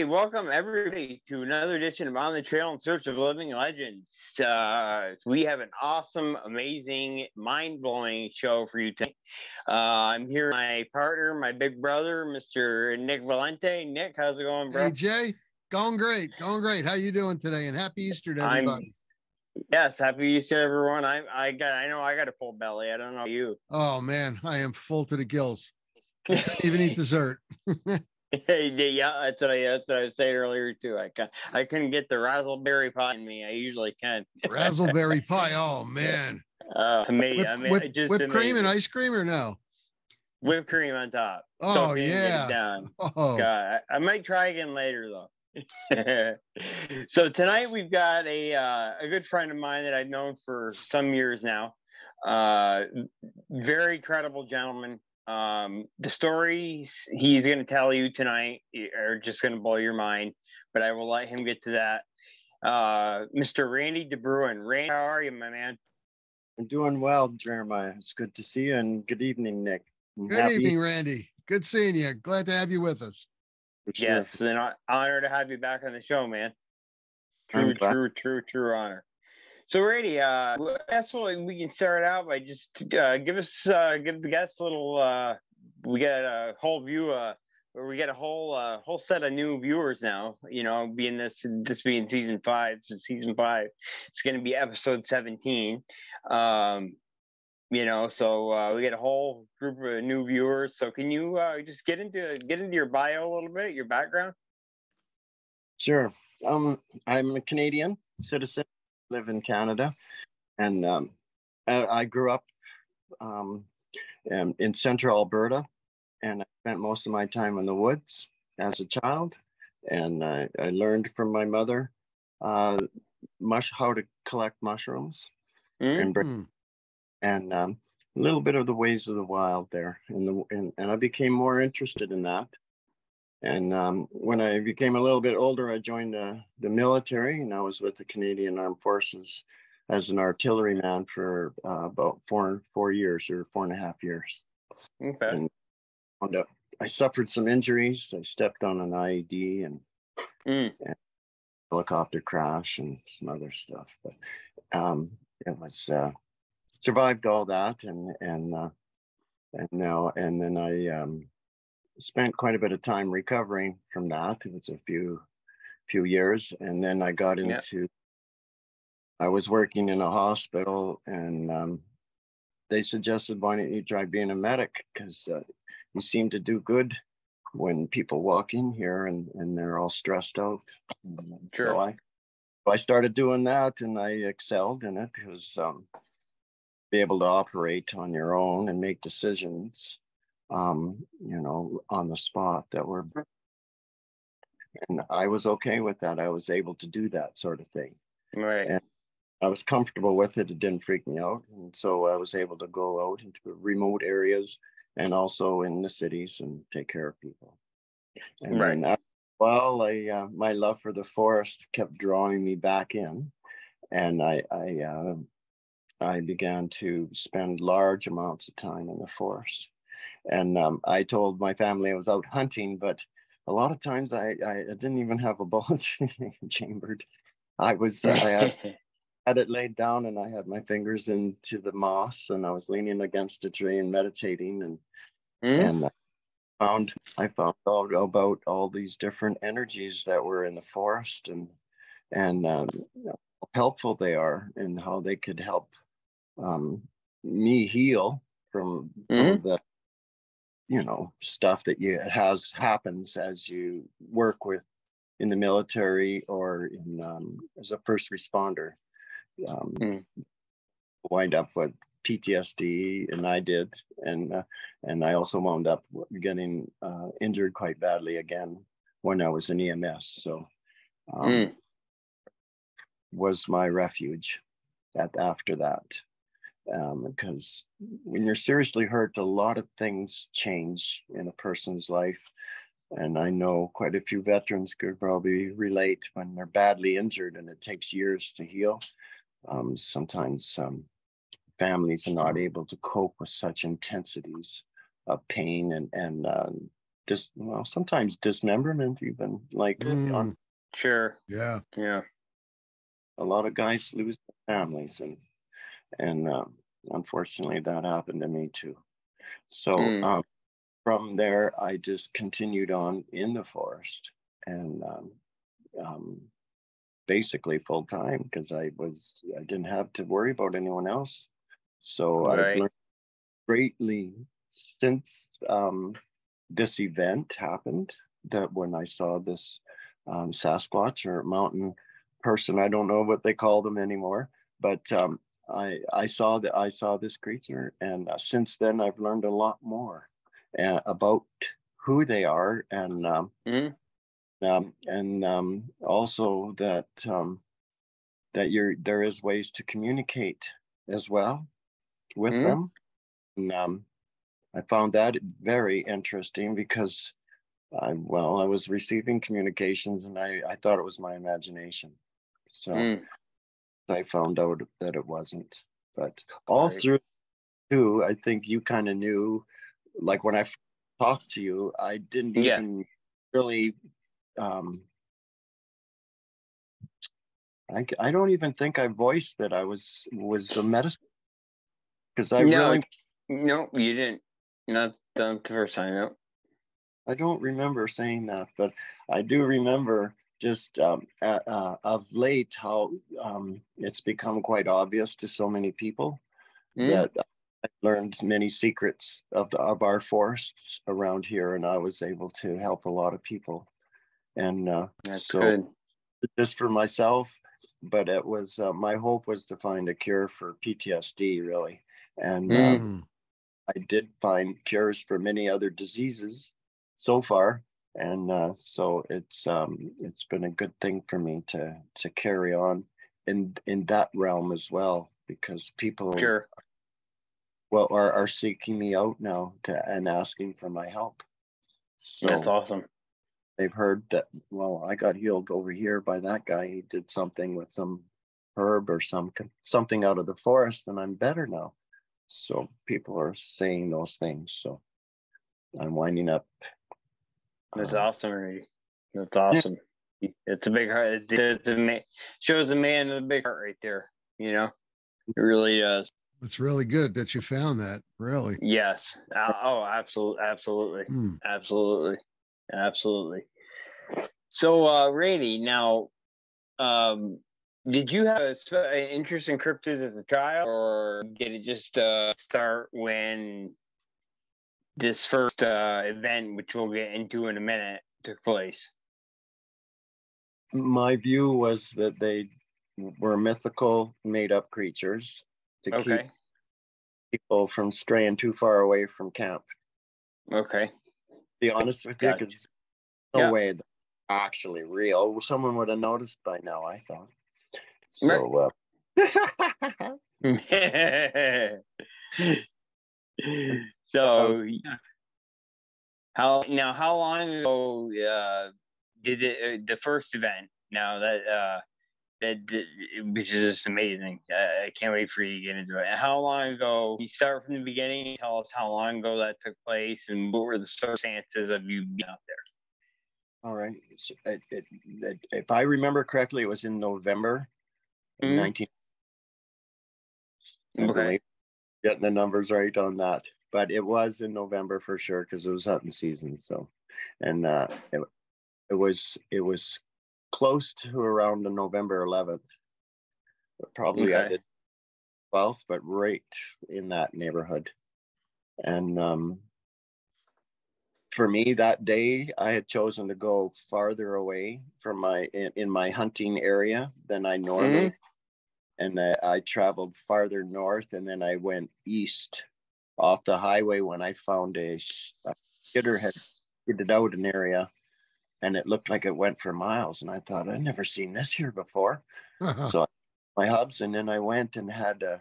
Hey, welcome everybody to another edition of On the Trail in Search of Living Legends. Uh, we have an awesome, amazing, mind blowing show for you today. Uh, I'm here with my partner, my big brother, Mr. Nick Valente. Nick, how's it going, bro? Hey, Jay. Going great. Going great. How you doing today? And happy Easter to everybody. I'm, yes, happy Easter, everyone. I I got I know I got a full belly. I don't know you. Oh man, I am full to the gills. I couldn't even eat dessert. yeah, that's what I that's what I was saying earlier too. I can I couldn't get the raspberry pie in me. I usually can. raspberry pie. Oh man. Uh, amazing. Whip, I mean, whip, just whipped cream and ice cream or no? Whipped cream on top. Oh yeah. Oh. God, I, I might try again later though. so tonight we've got a uh, a good friend of mine that I've known for some years now. Uh, very credible gentleman. Um, the stories he's going to tell you tonight are just going to blow your mind, but I will let him get to that. Uh, Mr. Randy DeBruin. Randy, how are you, my man? I'm doing well, Jeremiah. It's good to see you, and good evening, Nick. I'm good happy. evening, Randy. Good seeing you. Glad to have you with us. Yes, and honor to have you back on the show, man. True, true, true, true honor. So, Randy, uh, that's what we can start out by just uh, give us, uh, give the guests a little. Uh, we got a whole view, uh, we got a whole, uh, whole set of new viewers now. You know, being this, this being season five, so season five, it's going to be episode seventeen. Um, you know, so uh, we get a whole group of new viewers. So, can you uh, just get into get into your bio a little bit, your background? Sure. Um, I'm a Canadian citizen live in Canada, and um, I, I, grew up um, in, in, central Alberta, and I spent most of my time in the woods as a child, and I, I learned from my mother uh, mush how to collect mushrooms mm-hmm. and and um, a little bit of the ways of the wild there, and the and, and I became more interested in that. And um, when I became a little bit older, I joined uh, the military and I was with the Canadian Armed Forces as an artilleryman for uh, about four four years or four and a half years. Okay. And I suffered some injuries. I stepped on an IED and, mm. and helicopter crash and some other stuff. But um, it was uh, survived all that and and uh, and now and then I um, spent quite a bit of time recovering from that. It was a few few years, and then I got into. Yeah. I was working in a hospital, and um, they suggested, "Why don't you try being a medic? Because uh, you seem to do good when people walk in here and and they're all stressed out." Sure. So I I started doing that, and I excelled in it. It was um, be able to operate on your own and make decisions um, you know, on the spot that were, and I was okay with that. I was able to do that sort of thing. Right. And I was comfortable with it. It didn't freak me out. And so I was able to go out into remote areas and also in the cities and take care of people. And right. then, well, I, uh, my love for the forest kept drawing me back in. And I, I, uh, I began to spend large amounts of time in the forest. And um, I told my family I was out hunting, but a lot of times I, I didn't even have a bullet chambered. I was uh, I had, had it laid down and I had my fingers into the moss and I was leaning against a tree and meditating and mm. and I found I found out about all these different energies that were in the forest and and um, how helpful they are and how they could help um, me heal from, mm. from the you know stuff that you has happens as you work with in the military or in um, as a first responder um, mm. wind up with PTSD and I did and uh, and I also wound up getting uh, injured quite badly again when I was in EMS so um, mm. was my refuge that after that um, because when you're seriously hurt, a lot of things change in a person's life. And I know quite a few veterans could probably relate when they're badly injured and it takes years to heal. Um, sometimes um, families are not able to cope with such intensities of pain and, and uh, dis well sometimes dismemberment even like mm. on sure yeah yeah a lot of guys lose their families and and um, unfortunately that happened to me too so mm. um, from there i just continued on in the forest and um, um basically full time because i was i didn't have to worry about anyone else so right. i've learned greatly since um, this event happened that when I saw this um, Sasquatch or mountain person, I don't know what they call them anymore, but um, I I saw that I saw this creature, and uh, since then I've learned a lot more uh, about who they are, and um, mm-hmm. um, and um, also that um, that you're there is ways to communicate as well with mm-hmm. them. And, um, I found that very interesting because I, well, I was receiving communications and I, I thought it was my imagination. So mm. I found out that it wasn't. But all right. through too, I think you kind of knew, like when I talked to you, I didn't yeah. even really, um, I, I don't even think I voiced that I was was a medicine because I no, really no, you didn't. Not the first time, no. I don't remember saying that, but I do remember just um, at, uh, of late how um, it's become quite obvious to so many people mm. that I learned many secrets of, the, of our forests around here, and I was able to help a lot of people. And uh, That's so, good. just for myself, but it was uh, my hope was to find a cure for PTSD, really. And mm. uh, I did find cures for many other diseases so far, and uh, so it's um, it's been a good thing for me to to carry on in in that realm as well because people sure. well are, are seeking me out now to and asking for my help. So That's awesome. They've heard that well, I got healed over here by that guy. He did something with some herb or some something out of the forest, and I'm better now. So people are saying those things. So I'm winding up. That's uh, awesome, Randy. That's awesome. Yeah. It's a big heart. It, it shows a man with a big heart right there. You know, it really does. It's really good that you found that. Really. Yes. Oh, absolutely, absolutely, mm. absolutely, absolutely. So, uh, Randy, now, um, did you have an interest in cryptids as a child, or did it just uh, start when this first uh, event, which we'll get into in a minute, took place? My view was that they were mythical, made up creatures to okay. keep people from straying too far away from camp. Okay. Be honest with you, because no yeah. way actually real. Someone would have noticed by now, I thought. So, uh, so how now? How long ago uh, did it uh, the first event? Now that uh, that which is just amazing. Uh, I can't wait for you to get into it. And how long ago? You start from the beginning. Tell us how long ago that took place, and what were the circumstances of you being out there. All right. So it, it, it, if I remember correctly, it was in November mm-hmm. 19 okay. getting the numbers right on that but it was in november for sure because it was hunting season so and uh it, it was it was close to around the november 11th probably okay. I did 12th but right in that neighborhood. And um for me that day i had chosen to go farther away from my in, in my hunting area than i normally mm-hmm and I, I traveled farther north and then I went east off the highway when I found a, a skitter had skidded out an area and it looked like it went for miles. And I thought, I've never seen this here before. Uh-huh. So my hubs and then I went and had a,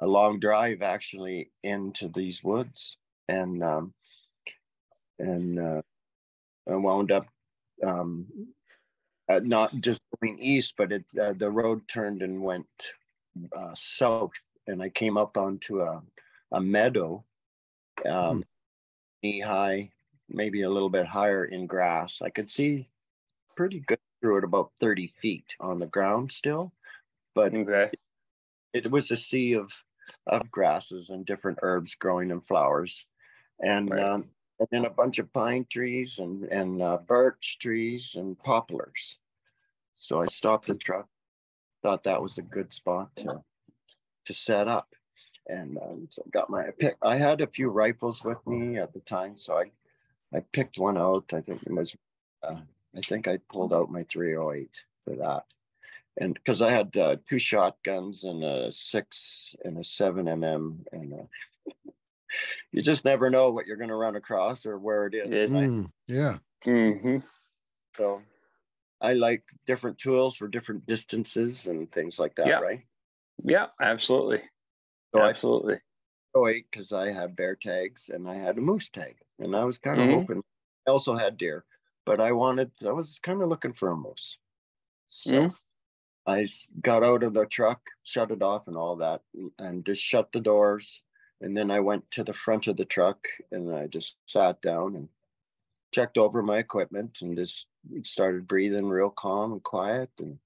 a long drive actually into these woods and um, and uh, I wound up um, uh, not just going east, but it uh, the road turned and went uh, south, and I came up onto a a meadow, um, hmm. knee high maybe a little bit higher in grass. I could see pretty good through it about 30 feet on the ground still, but okay. it, it was a sea of of grasses and different herbs growing and flowers, and right. um, and then a bunch of pine trees and and uh, birch trees and poplars. So I stopped the truck, thought that was a good spot to to set up, and um, so got my pick. I had a few rifles with me at the time, so I I picked one out. I think it was uh, I think I pulled out my 308 for that, and because I had uh, two shotguns and a six and a seven mm and. A, you just never know what you're going to run across or where it is. Mm, yeah. Mm-hmm. So I like different tools for different distances and things like that, yeah. right? Yeah, absolutely. So absolutely. Oh, wait, because I have bear tags and I had a moose tag, and I was kind of mm-hmm. hoping. I also had deer, but I wanted. I was kind of looking for a moose. So mm-hmm. I got out of the truck, shut it off, and all that, and just shut the doors and then I went to the front of the truck and I just sat down and checked over my equipment and just started breathing real calm and quiet. And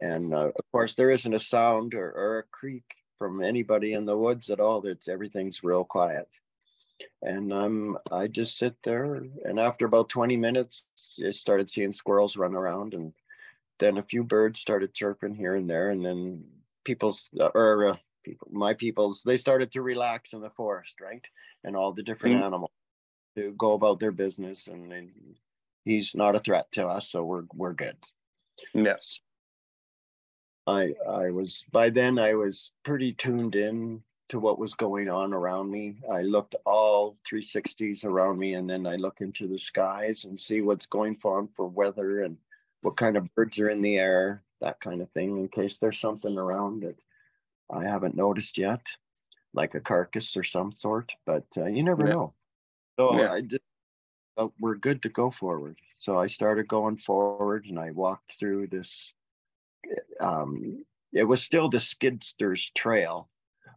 and uh, of course, there isn't a sound or, or a creak from anybody in the woods at all. It's everything's real quiet. And um, I just sit there. And after about 20 minutes, I started seeing squirrels run around. And then a few birds started chirping here and there. And then people's, uh, or uh, people, my peoples, they started to relax in the forest, right? And all the different mm-hmm. animals to go about their business, and, and he's not a threat to us, so we're we're good. Yes. I I was by then I was pretty tuned in to what was going on around me. I looked all 360s around me, and then I look into the skies and see what's going on for weather and what kind of birds are in the air, that kind of thing, in case there's something around that I haven't noticed yet, like a carcass or some sort, but uh, you never yeah. know. So yeah. I just felt we're good to go forward. So I started going forward and I walked through this. Um, it was still the Skidster's trail,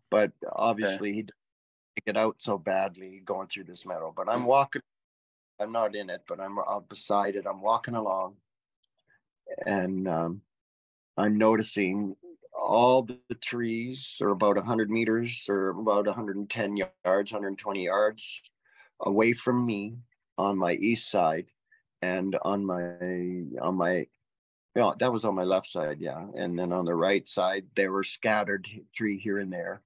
but obviously okay. he didn't get out so badly going through this meadow. But I'm walking, I'm not in it, but I'm, I'm beside it. I'm walking along and um, I'm noticing all the trees are about 100 meters or about 110 yards 120 yards away from me on my east side and on my on my yeah, that was on my left side, yeah. And then on the right side, they were scattered three here and there.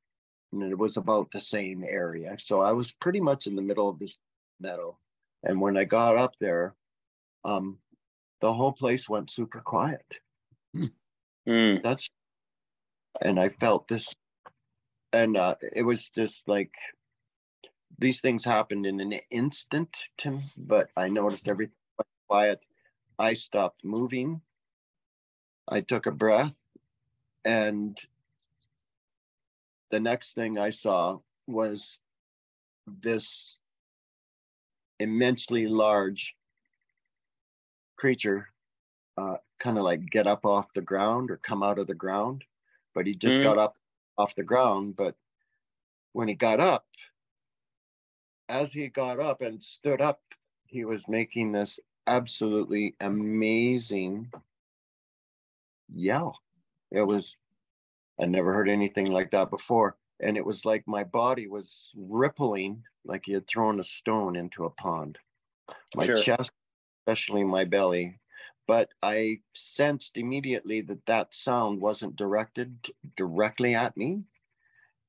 And it was about the same area. So I was pretty much in the middle of this meadow. And when I got up there, um, the whole place went super quiet. Mm. That's and I felt this, and uh, it was just like these things happened in an instant, Tim. But I noticed everything quiet. I stopped moving. I took a breath, and the next thing I saw was this immensely large creature uh, kind of like get up off the ground or come out of the ground but he just mm. got up off the ground. But when he got up, as he got up and stood up, he was making this absolutely amazing yell. It was, I never heard anything like that before. And it was like my body was rippling like you had thrown a stone into a pond. My sure. chest, especially my belly, but I sensed immediately that that sound wasn't directed directly at me.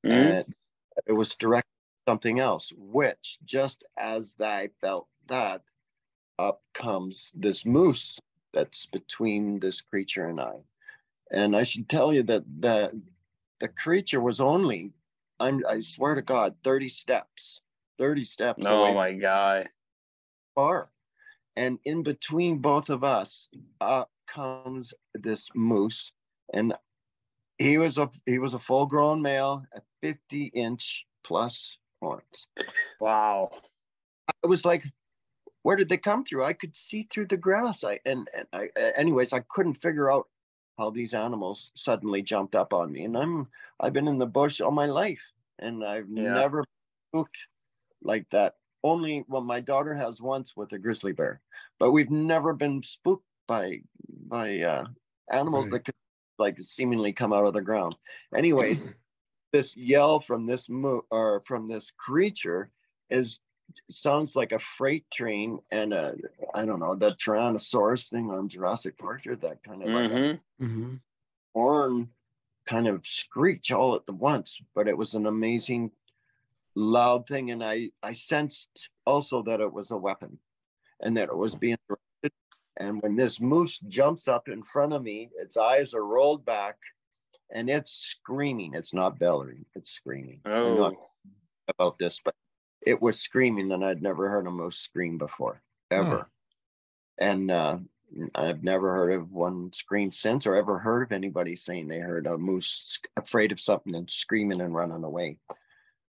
Mm-hmm. it was directed something else, which just as I felt that, up comes this moose that's between this creature and I. And I should tell you that the the creature was only, I'm I swear to God, 30 steps. 30 steps. Oh my God. Far. And in between both of us uh, comes this moose, and he was a he was a full grown male at 50 inch plus horns. Wow. I was like, where did they come through? I could see through the grass. I and, and I, anyways, I couldn't figure out how these animals suddenly jumped up on me. And I'm I've been in the bush all my life, and I've yeah. never spooked like that only well, my daughter has once with a grizzly bear, but we've never been spooked by by uh, animals right. that could like seemingly come out of the ground. Anyways, this yell from this mo- or from this creature is sounds like a freight train and a I don't know the Tyrannosaurus thing on Jurassic Park or that kind of mm-hmm. like mm-hmm. horn kind of screech all at the once. But it was an amazing loud thing, and I I sensed also that it was a weapon, and that it was being directed. And when this moose jumps up in front of me, its eyes are rolled back, and it's screaming. It's not bellowing; it's screaming. Oh. about this, but it was screaming, and I'd never heard a moose scream before, ever. Huh. And uh, I've never heard of one scream since, or ever heard of anybody saying they heard a moose afraid of something and screaming and running away.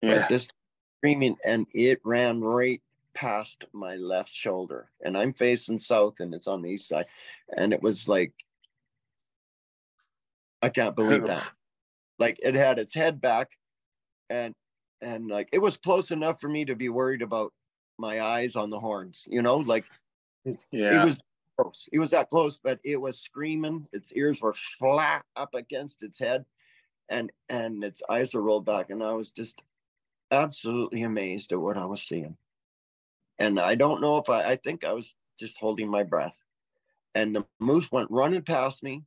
Yeah. But this screaming, and it ran right past my left shoulder, and I'm facing south, and it's on the east side, and it was like, I can't believe that. Like it had its head back, and and like it was close enough for me to be worried about my eyes on the horns, you know, like yeah. it was close. It was that close, but it was screaming. Its ears were flat up against its head, and and its eyes were rolled back, and I was just absolutely amazed at what I was seeing. And I don't know if I, I think I was just holding my breath. And the moose went running past me.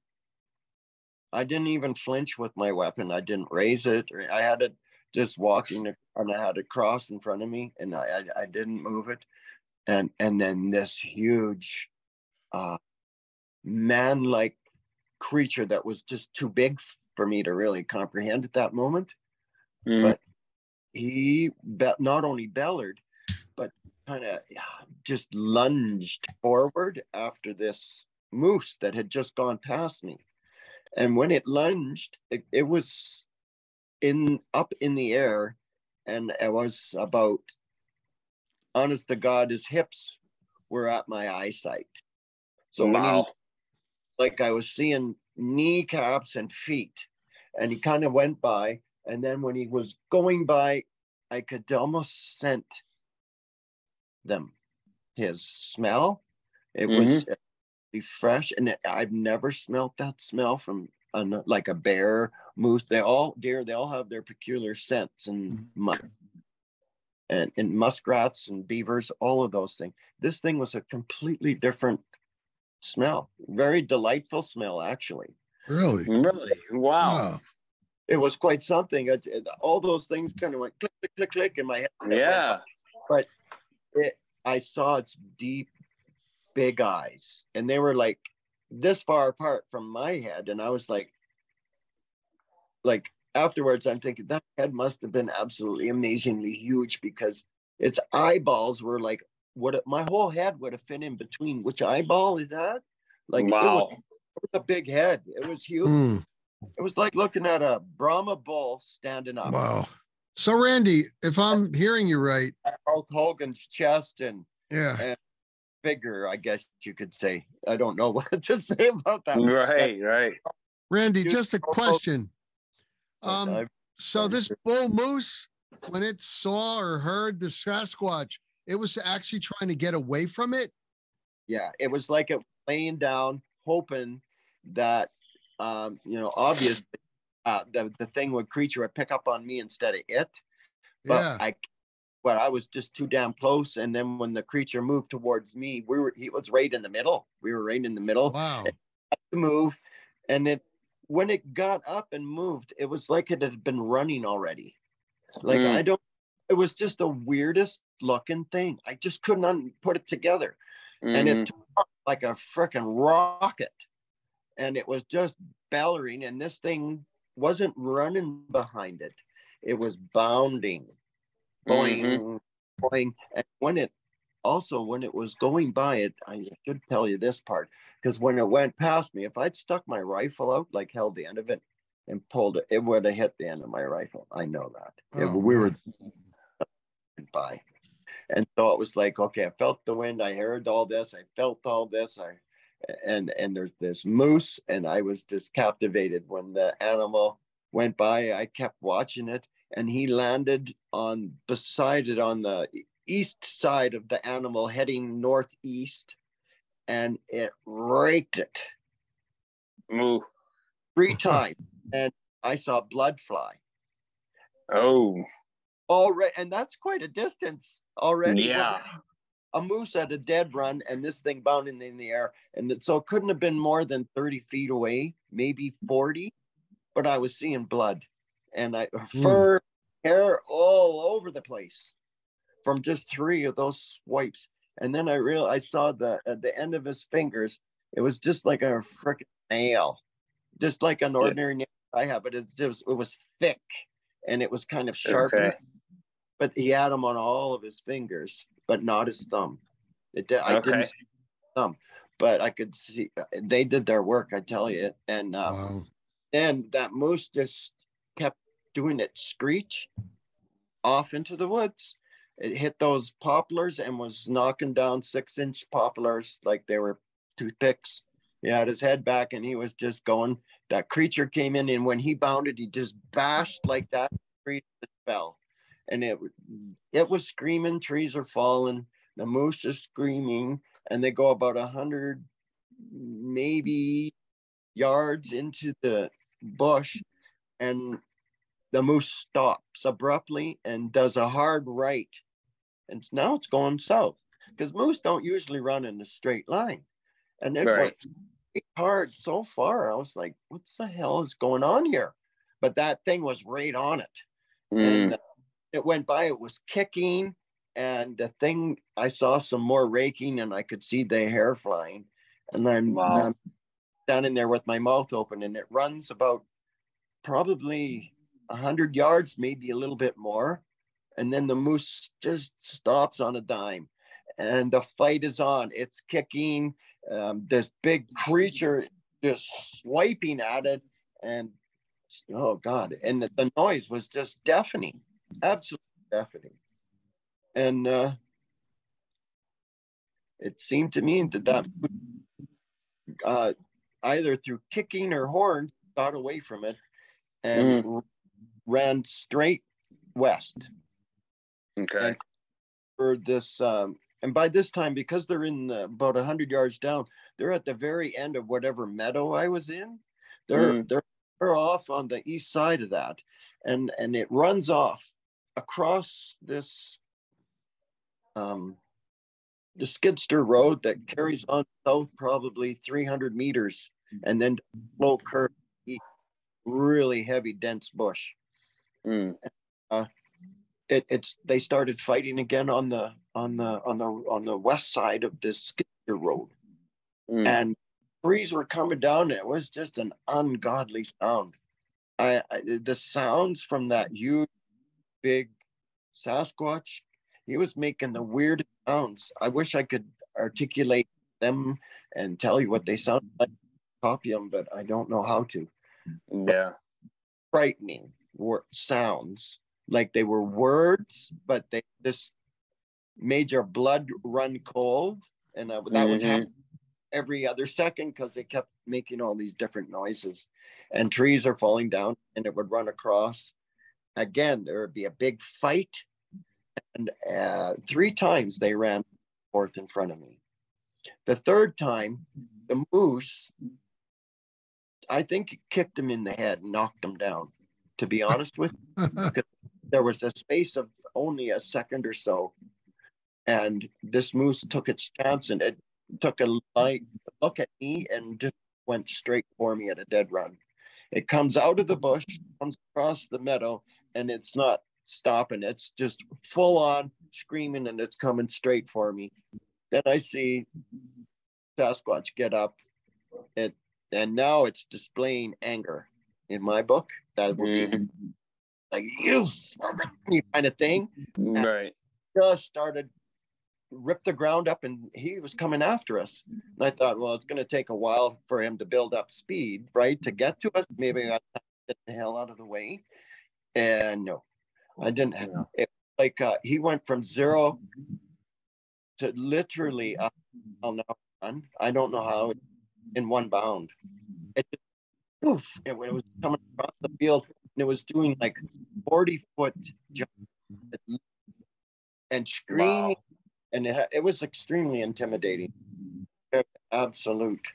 I didn't even flinch with my weapon. I didn't raise it. I had it just walking and I had it cross in front of me and I, I, I didn't move it. And and then this huge uh man-like creature that was just too big for me to really comprehend at that moment. Mm. But he be- not only bellered, but kind of just lunged forward after this moose that had just gone past me. And when it lunged, it, it was in up in the air, and it was about, honest to God, his hips were at my eyesight. So wow. He, like I was seeing kneecaps and feet, and he kind of went by, and then when he was going by, I could almost scent them. His smell, it mm-hmm. was fresh, and it, I've never smelt that smell from an, like a bear, moose. They all deer. They all have their peculiar scents and mm-hmm. and and muskrats and beavers. All of those things. This thing was a completely different smell. Very delightful smell, actually. Really, really, wow. wow it was quite something. It, it, all those things kind of went click, click, click, click in my head. Yeah. But it, I saw its deep, big eyes, and they were like this far apart from my head, and I was like, like afterwards, I'm thinking that head must have been absolutely amazingly huge because its eyeballs were like what it, my whole head would have fit in between. Which eyeball is that? Like wow. it, was, it was a big head. It was huge. Mm. It was like looking at a Brahma bull standing up. Wow. So Randy, if I'm hearing you right, Hulk Hogan's chest and yeah, and figure, I guess you could say. I don't know what to say about that. Right, right. Randy, just a question. Um, so this bull moose, when it saw or heard the Sasquatch, it was actually trying to get away from it. Yeah, it was like it laying down, hoping that um, you know, obviously uh, the, the thing would creature would pick up on me instead of it. But yeah. I but I was just too damn close. And then when the creature moved towards me, we were he was right in the middle. We were right in the middle. Wow. To move. And it when it got up and moved, it was like it had been running already. Like mm. I don't it was just the weirdest looking thing. I just couldn't put it together. Mm-hmm. And it mm-hmm. took like a freaking rocket and it was just bellowing and this thing wasn't running behind it it was bounding going mm-hmm. going and when it also when it was going by it i should tell you this part because when it went past me if i'd stuck my rifle out like held the end of it and pulled it it would have hit the end of my rifle. I know that. Oh, we were by. And so it was like okay i felt the wind i heard all this i felt all this i and and there's this moose and i was just captivated when the animal went by. I kept watching it and he landed on beside it on the east side of the animal heading northeast and it raked it Ooh. three times and I saw blood fly. Oh. Already, and that's quite a distance already. Yeah. A moose at a dead run and this thing bounding in the air. And it, so it couldn't have been more than 30 feet away, maybe 40, but I was seeing blood and I Mm. fur, hair all over the place from just three of those swipes. And then I real I saw the at the end of his fingers, it was just like a freaking nail, just like an ordinary nail I have, but it, it was it was thick and it was kind of sharp. Okay. But he had them on all of his fingers, but not his thumb. It di- I Okay. didn't see his thumb, but I could see they did their work. I tell you, and uh, Wow. then that moose just kept doing it screech off into the woods. It hit those poplars and was knocking down six inch poplars like they were toothpicks. He had his head back and he was just going. That creature came in and when he bounded, he just bashed like that. Tree fell, and it it was screaming. Trees are falling. The moose is screaming, and they go about a hundred, maybe yards into the bush and the moose stops abruptly and does a hard right and now it's going south because moose don't usually run in a straight line and it Right. went hard so far i was like what the hell is going on here but that thing was right on it Mm. and uh, it went by it was kicking and the thing i saw some more raking and i could see the hair flying and i'm, Wow. I'm standing there with my mouth open and it runs about probably 100 yards maybe a little bit more and then the moose just stops on a dime and the fight is on. It's kicking um, this big creature just swiping at it and oh god and the, the noise was just deafening absolutely deafening. And uh it seemed to me that that uh either through kicking or horn got away from it and r- ran straight west Okay. for this um and by this time because they're in the, about 100 yards down they're at the very end of whatever meadow i was in they're Mm. they're they're off on the east side of that and and it runs off across this um the skidster road that carries on south probably 300 meters and then slow curve east. really heavy dense bush Mm. it, it's they started fighting again on the on the on the on the west side of this road Mm. and trees were coming down it was just an ungodly sound I, I the sounds from that huge big sasquatch he was making the weirdest sounds i wish i could articulate them and tell you what they sound like copy them but i don't know how to Yeah. frightening wor- sounds. Like they were words but they just made your blood run cold and uh, that was Mhm. happening every other second because they kept making all these different noises. And trees are falling down and it would run across. Again there would be a big fight and uh, three times they ran forth in front of me. The third time the moose i think it kicked him in the head and knocked him down to be honest with you there was a space of only a second or so. And this moose took its chance and it took a light look at me and just went straight for me at a dead run. It comes out of the bush comes across the meadow and it's not stopping. It's just full on screaming and it's coming straight for me. Then i see sasquatch get up. It and now it's displaying anger in my book that would be Mhm. like you kind of thing Right. just started rip the ground up and he was coming after us and i thought well it's going to take a while for him to build up speed right to get to us maybe i got get the hell out of the way and no i didn't have it like uh, he went from zero to literally a mile an hour run. i don't know how in one bound it poof, it, it was coming across the field and it was doing like 40 foot jumps and screaming, wow. and it, it was extremely intimidating. Absolute.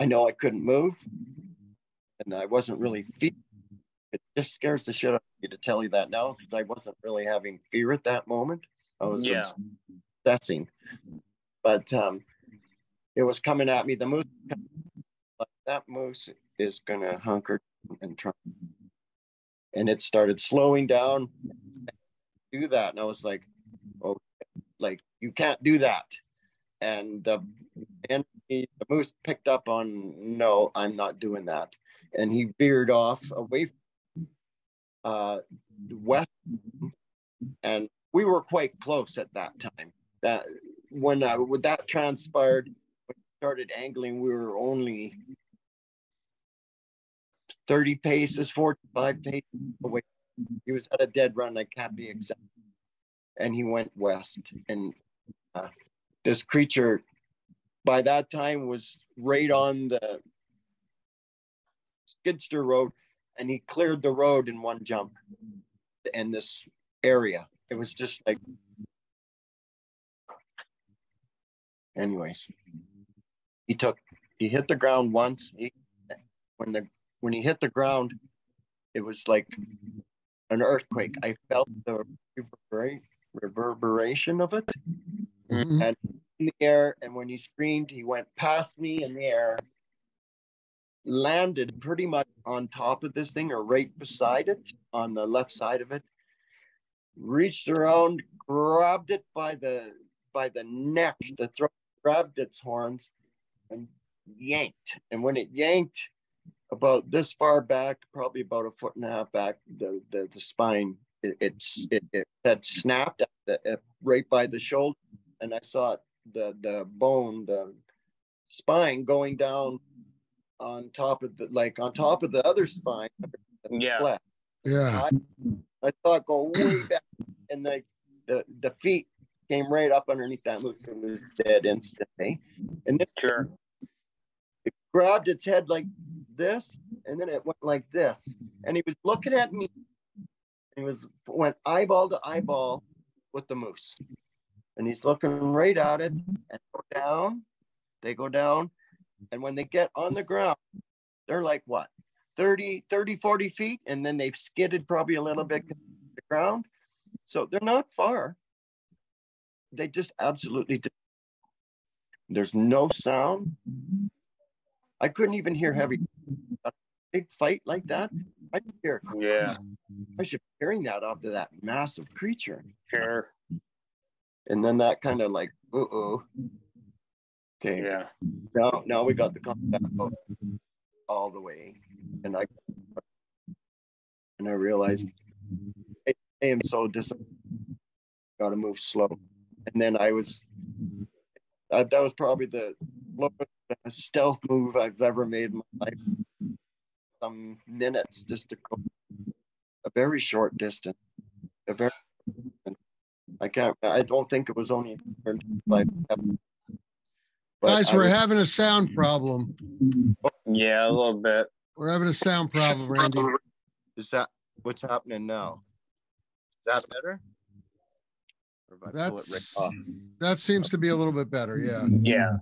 I know I couldn't move, and I wasn't really feeling. It just scares the shit out of me to tell you that now because I wasn't really having fear at that moment. I was yeah. obsessing, but um, it was coming at me. The moose, that moose is gonna hunker and try, and it started slowing down. Do that, and I was like, "Oh, like you can't do that." And the and the moose picked up on, "No, I'm not doing that," and he veered off away uh, west, and we were quite close at that time. That when uh, when that transpired, started angling, we were only 30 paces, 45 paces away. He was at a dead run. I can't be exact. And he went west. And uh, this creature, by that time, was right on the Skidster Road, and he cleared the road in one jump. And this area, it was just like. Anyways, he took, he hit the ground once. He, when the when he hit the ground, it was like an earthquake. I felt the reverberation of it. Mm-hmm. And in the air, and when he screamed, he went past me in the air, landed pretty much on top of this thing or right beside it on the left side of it, reached around, grabbed it by the by the neck, the throat, grabbed its horns, and yanked. And when it yanked, about this far back, probably about a foot and a half back, the the, the spine it, it's it, it had snapped the, right by the shoulder, and I saw it, the the bone, the spine going down on top of the like on top of the other spine. Yeah. Yeah. I, I saw it go way back, and the the the feet came right up underneath that moose and was dead instantly. And then sure. it grabbed its head like this, and then it went like this. And he was looking at me. He was went eyeball to eyeball with the moose. And he's looking right at it and go down. They go down. And when they get on the ground, they're like what? 30, 30, 40 feet. And then they've skidded probably a little bit the ground. So they're not far. They just absolutely. There's no sound. I couldn't even hear heavy. A big fight like that, I could hear. Yeah. I should be hearing that off of that massive creature. Sure. And then that kind of like, uh oh. Okay. Yeah. Now, now we got the contact all the way, and I and I realized I, I am so disappointed. Got to move slow, and then I was. Uh, that was probably the stealth move I've ever made in my life. Some minutes just to go a very short distance. A very I can't I don't think it was only like Guys, we're was, having a sound problem. Yeah, a little bit. We're having a sound problem, Randy. Is that what's happening now? Is that better? That's, right that seems to be a little bit better. Yeah. Yeah.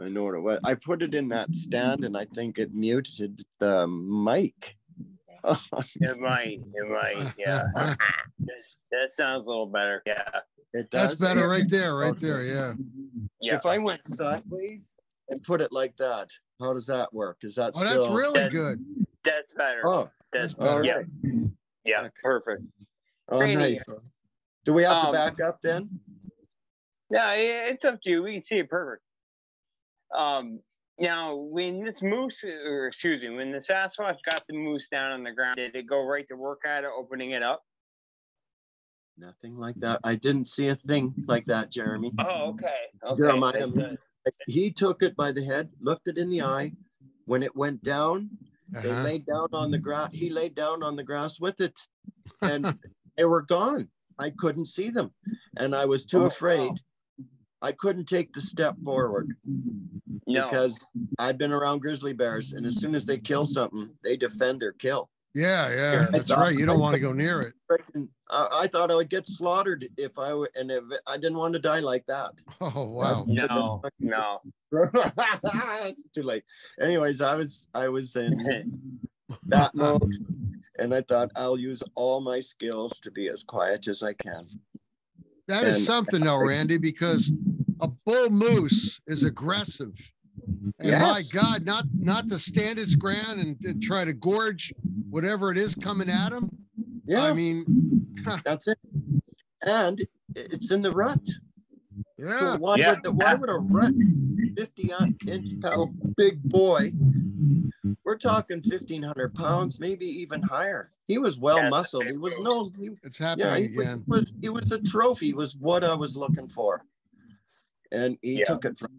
I know what it was. I put it in that stand and I think it muted the mic. it might. It might. Yeah. that sounds a little better. Yeah. It does. That's better right there. Right there. Yeah. Yeah. If I went sideways and put it like that, how does that work? Is that oh, still... that's really that's, good. That's better. Oh, that's, better. Yeah. Yeah. Okay. Perfect. Oh, nice. Do we have um, to back up then? Yeah, it's up to you. We can see it perfect. Um, now, when this moose, or excuse me, when the Sasquatch got the moose down on the ground, did it go right to work at it, opening it up? Nothing like that. I didn't see a thing like that, Jeremy. Oh, okay. okay. Jeremiah, he took it by the head, looked it in the eye. When it went down, uh-huh. they laid down on the grass. He laid down on the grass with it, and they were gone. I couldn't see them, and I was too oh, afraid. Wow. I couldn't take the step forward no. because I've been around grizzly bears, and as soon as they kill something, they defend their kill. Yeah, yeah, that's right. You don't want to go near it. I, I, thought I would get slaughtered if I would, and if I didn't want to die like that. Oh wow! No, no, it's too late. Anyways, I was I was in that mode, and I thought I'll use all my skills to be as quiet as I can. That and, is something, though, Randy, because a bull moose is aggressive. And yes. my God, not not to stand its ground and, and try to gorge whatever it is coming at him. Yeah, I mean, that's it. And it's in the rut. Yeah. So why, yeah. Would, why would a rut 50 inch pound big boy? We're talking 1500 pounds, maybe even higher. He was well yeah, muscled. He was no. He, it's happening yeah, he again. Was, he was a trophy. Was what I was looking for, and he yeah. took it from.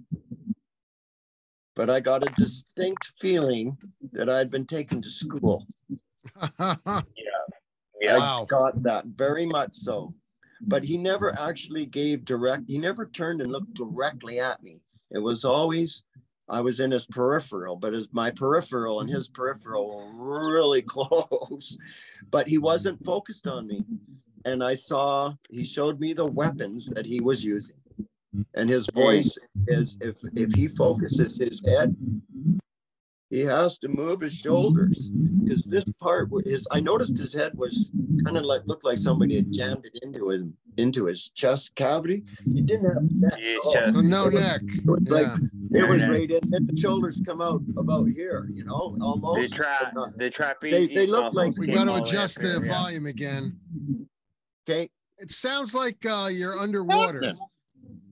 But I got a distinct feeling that I'd been taken to school. yeah. Yeah. I got that very much so. But he never actually gave direct, he never turned and looked directly at me. It was always, I was in his peripheral, but as my peripheral and mm-hmm. his peripheral were really close. But he wasn't focused on me. And I saw, he showed me the weapons that he was using. And his voice is if if he focuses his head he has to move his shoulders because this part his I noticed his head was kind of like looked like somebody had jammed it into his into his chest cavity. He didn't have neck. Yeah, oh, no neck. It was yeah. like it was right in and the shoulders come out about here, you know, almost. They trap they trap they, they look like we got to adjust the yeah. volume again. Okay. It sounds like uh, you're underwater.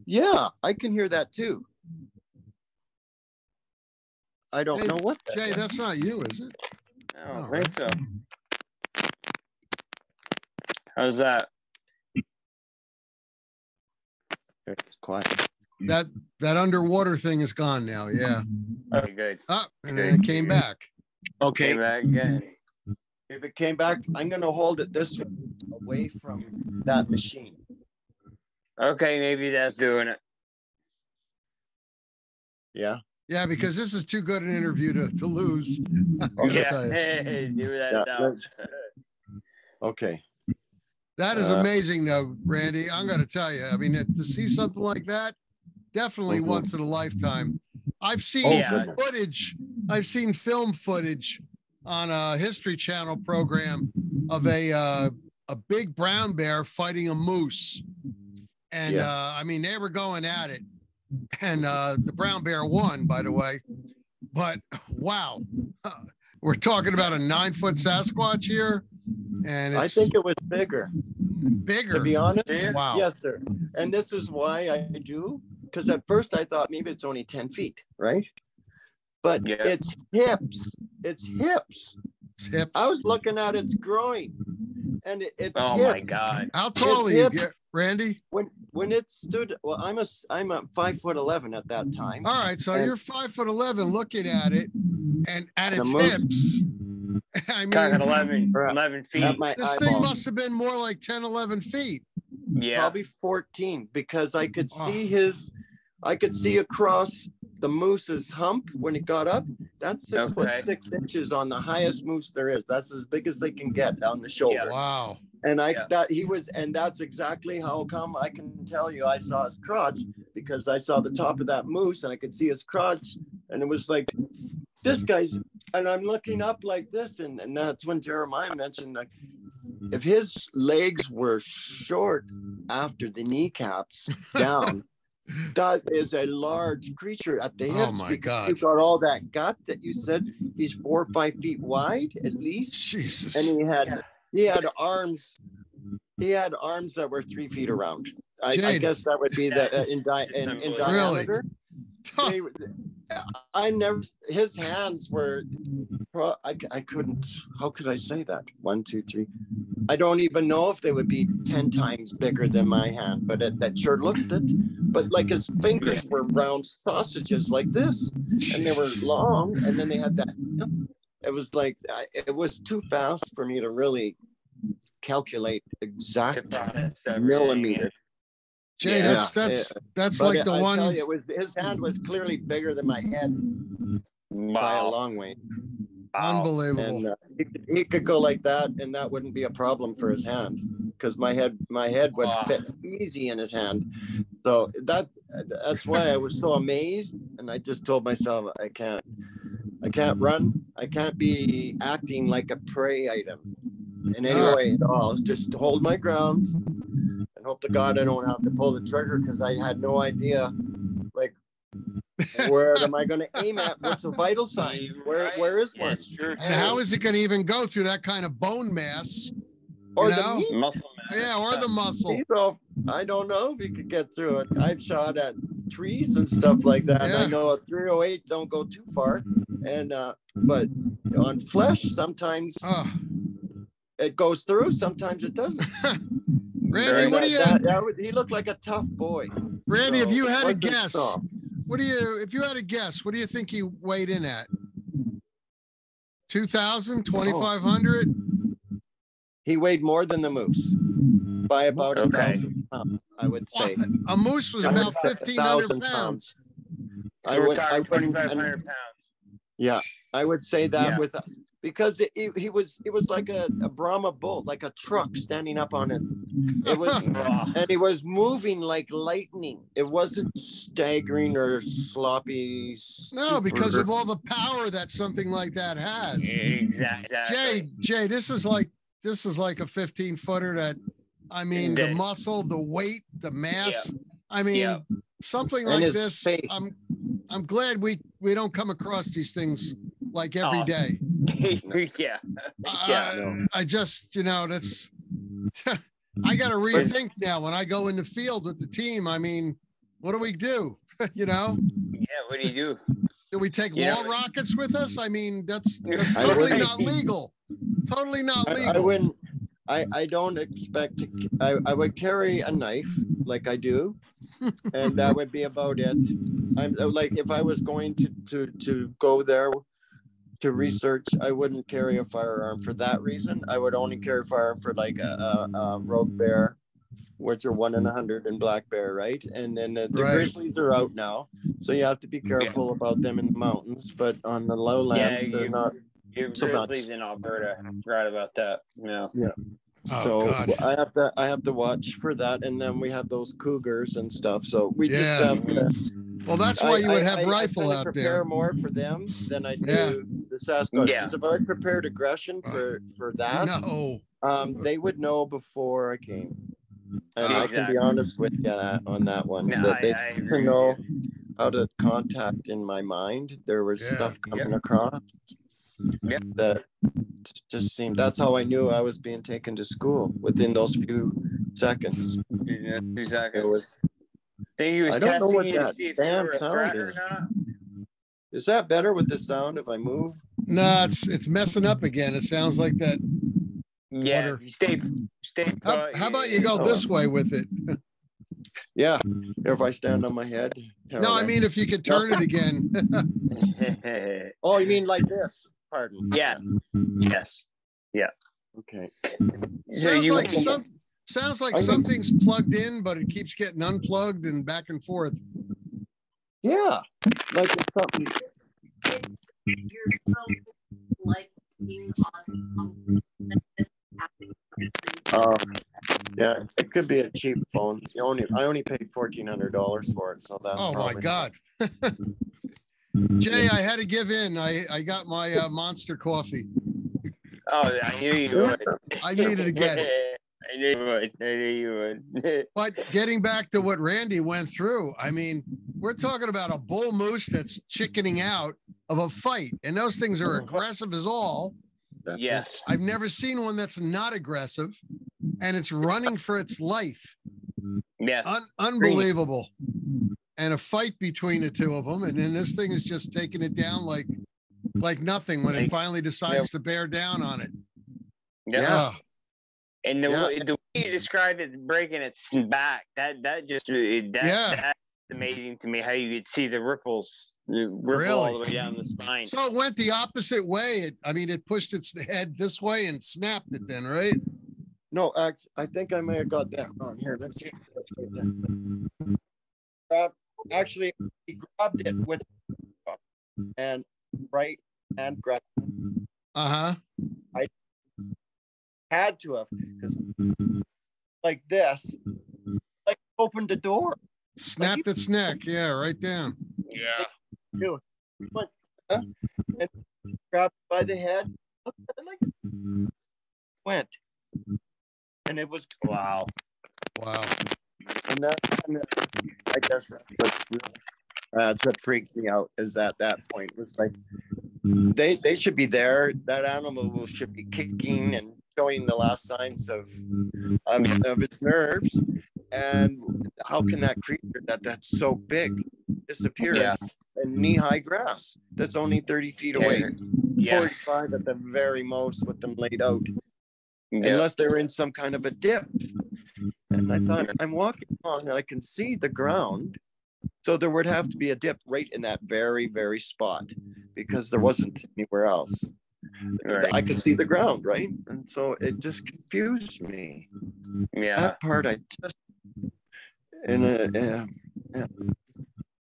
Yeah, I can hear that too. I don't hey, know what. That Jay, is. that's not you, is it? I don't oh, think so. How's that? It's quiet. That that underwater thing is gone now. Yeah. Okay, good. Oh, and then it came back. Okay. Came back again. If it came back, I'm gonna hold it this way, away from that machine. Okay, maybe that's doing it. Yeah. Yeah, because this is too good an interview to, to lose. yeah, hey, do that yeah, Okay. That is uh, amazing, though, Randy. I'm going to tell you. I mean, to see something like that, definitely mm-hmm. once in a lifetime. I've seen oh, footage. I've seen film footage on a History Channel program of a uh, a big brown bear fighting a moose, and yeah. uh, I mean they were going at it and uh, the brown bear won, by the way. But wow, we're talking about a nine foot Sasquatch here, and I think it was bigger. Bigger, to be honest. Wow. Yes, sir. And this is why I do, because at first I thought maybe it's only ten feet, right? But yeah. it's hips. It's hips. It's hips. I was looking at its groin, and it, it's. Oh hips. my god! How tall it's are you, hips. Randy? When when it stood, well, I'm a I'm a five foot eleven at that time. All right, so and, you're five foot eleven, looking at it, and at its hips. I mean, 11, 11 feet. This eyeball. thing must have been more like 10, 11 feet. Yeah, probably 14 because I could oh. see his, I could see across the moose's hump when it got up. That's six okay. foot six inches on the highest moose there is. That's as big as they can get down the shoulder. Yeah. Wow. And I yeah. that he was, and that's exactly how come I can tell you I saw his crotch because I saw the top of that moose and I could see his crotch, and it was like this guy's, and I'm looking up like this, and, and that's when Jeremiah mentioned like if his legs were short after the kneecaps down. That is a large creature at the hips. Oh my god! You got all that gut that you said. He's four or five feet wide at least. Jesus. And he had he had arms. He had arms that were three feet around. I, I guess that would be the uh, in, di- in, in diameter. Really? They, I never. His hands were. I, I couldn't. How could I say that? One, two, three. I don't even know if they would be ten times bigger than my hand, but it, that sure looked it. But like his fingers were round sausages like this, and they were long, and then they had that. It was like it was too fast for me to really calculate exact millimeter. Jay, yeah, that's that's that's like the I one. You, it was his hand was clearly bigger than my head wow. by a long way. Unbelievable. And, uh, he, he, could go like that, and that wouldn't be a problem for his hand. because my head my head would fit easy in his hand. So that that's why I was so amazed, and I just told myself I can't I can't run. I can't be acting like a prey item in any way at all. Just hold my ground and hope to God I don't have to pull the trigger because I had no idea like where am I going to aim at? What's a vital sign? Where where is one? And how is it going to even go through that kind of bone mass? Or the meat? Muscle mass. Yeah, or the muscle. So I don't know if he could get through it. I've shot at trees and stuff like that. Yeah. I know a 308 don't go too far, and uh, but on flesh sometimes Oh, it goes through, sometimes it doesn't. Randy, what do you, that- that would- he looked like a tough boy. Randy, if you had a guess, soft. what do you, if you had a guess, what do you think he weighed in at? 2,000, 2,500? He weighed more than the moose by about a thousand pounds, I would say. A moose was about say a 1,500 thousand pounds. I would, I wouldn't, 2,500 pounds. yeah, I would say that Yeah. with, because it, he he was, it was like a, a Brahma bull, like a truck standing up on it. It was, and he was moving like lightning. It wasn't staggering or sloppy. No, because of all the power that something like that has. exactly. Jay, Jay, this is like this is like a 15 footer that I mean the Indeed. muscle, the weight, the mass. Yeah. I mean Yeah. something And like this. face. I'm I'm glad we we don't come across these things like every Oh. day. yeah. I- Yeah. I just, you know, that's I gotta rethink now when I go in the field with the team. I mean, what do we do? you know? Yeah. What do you do? Do we take Yeah. wall rockets with us? I mean, that's that's totally wouldn't- legal. Totally not I, I legal. wouldn't. I, I don't expect to. I, I would carry a knife like I do, and that would be about it. I'm uh, like if I was going to to to go there to mm-hmm. research, I wouldn't carry a firearm for that reason. I would only carry a firearm for like a, a, a rogue bear, which are one in a mm-hmm. hundred, and black bear, right? And then the, the Right. grizzlies are out now, so you have to be careful about them in the mountains. But on the lowlands, Yeah, they're you- not. You're So much. Grizzlies in Alberta. I forgot about that. Yeah. Oh, so God. I have to I have to watch for that, and then we have those cougars and stuff. So we just Yeah. have to. Well, that's why I- you would have I- I rifle kinda out prepare there. more for them than I do Yeah. the Sasquatch. Yeah. Because if I prepared aggression for for that, No. um, they would know before I came. And I can Exactly. be honest with you that, on that one. No, that I- they I seem to know you. how to contact in my mind. There was Yeah. stuff coming across. Yeah. Mm-hmm. That just seemed. That's how I knew I was being taken to school within those few seconds. Yeah, Two It seconds. was. Think he was I don't know what you to that see damn sound is. Is that better with the sound if I move? No, it's it's messing up again. It sounds like that. Yeah. Water. you Stay. Stay. How, how about you go Oh. this way with it? Yeah. If I stand on my head. No, I mean if you could turn it again. Oh, you mean like this? Pardon. Yeah. yes. Yeah. Okay. So sounds you. like some sounds like I something's plugged in, but it keeps getting unplugged and back and forth. Yeah. Like it's something. you're so like being on, on this happening. Uh, yeah, it could be a cheap phone. You only I only paid fourteen hundred dollars for it, so that. Oh my God. Jay, I had to give in. I, I got my uh, monster coffee. Oh, I knew you would. I needed to get it. I knew you would. I knew you would. But getting back to what Randy went through, I mean, we're talking about a bull moose that's chickening out of a fight, and those things are aggressive as all. That's it. yes. I've never seen one that's not aggressive, and it's running for its life. Yes. Un- unbelievable. And a fight between the two of them, and then this thing is just taking it down like like nothing when it finally decides to bear down on it. Yeah. Yeah. Ah, And the, Yeah. way, the way you described it breaking its back, that that just that, Yeah. that's amazing to me. How you could see the ripples the ripple all the way down the spine. so it went the opposite way. It, I mean, it pushed its head this way and snapped it. Then, right? No, act, I think I may have got that wrong. here. Let's see. Uh, actually, he grabbed it with and right and grabbed Uh huh. I had to have because like this, like opened the door. Snapped its neck. Yeah, right down. Yeah. Dude, went, uh, and grabbed by the head, like went, and it was Wow. Wow. And that. And I guess that's what's really, uh, that's what freaked me out. Is at that point was like they they should be there. That animal will should be kicking and showing the last signs of of, of its nerves. And how can that creature that that's so big disappear Yeah. in knee high grass that's only 30 feet away? Yeah. 45 at the very most with them laid out, Yeah. unless they're in some kind of a dip. And I thought, I'm walking along and I can see the ground. So there would have to be a dip right in that very, very spot because there wasn't anywhere else. Right. I could see the ground, right? And so it just confused me. Yeah. That part I just and uh, yeah, yeah.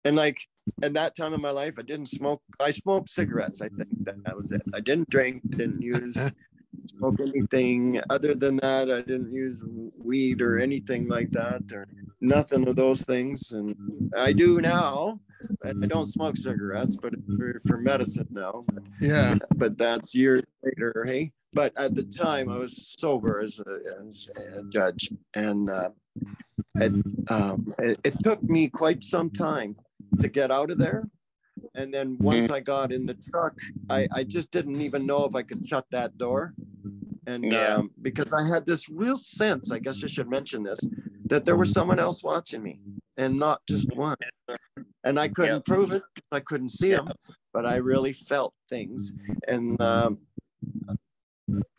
and like in that time of my life, I didn't smoke. I smoked cigarettes. I think that, that was it. I didn't drink, didn't use smoke anything other than that. I didn't use weed or anything like that, or nothing of those things. And I do now. And I don't smoke cigarettes, but for, for medicine now. Yeah. But that's years later, hey. But at the time, I was sober as a, as a judge, and uh, it, um, it, it took me quite some time to get out of there. And then once I got in the truck, I, I just didn't even know if I could shut that door. And Yeah. um, because I had this real sense, I guess I should mention this, that there was someone else watching me and not just one. And I couldn't Yep. prove it I couldn't see them, but I really felt things. And um,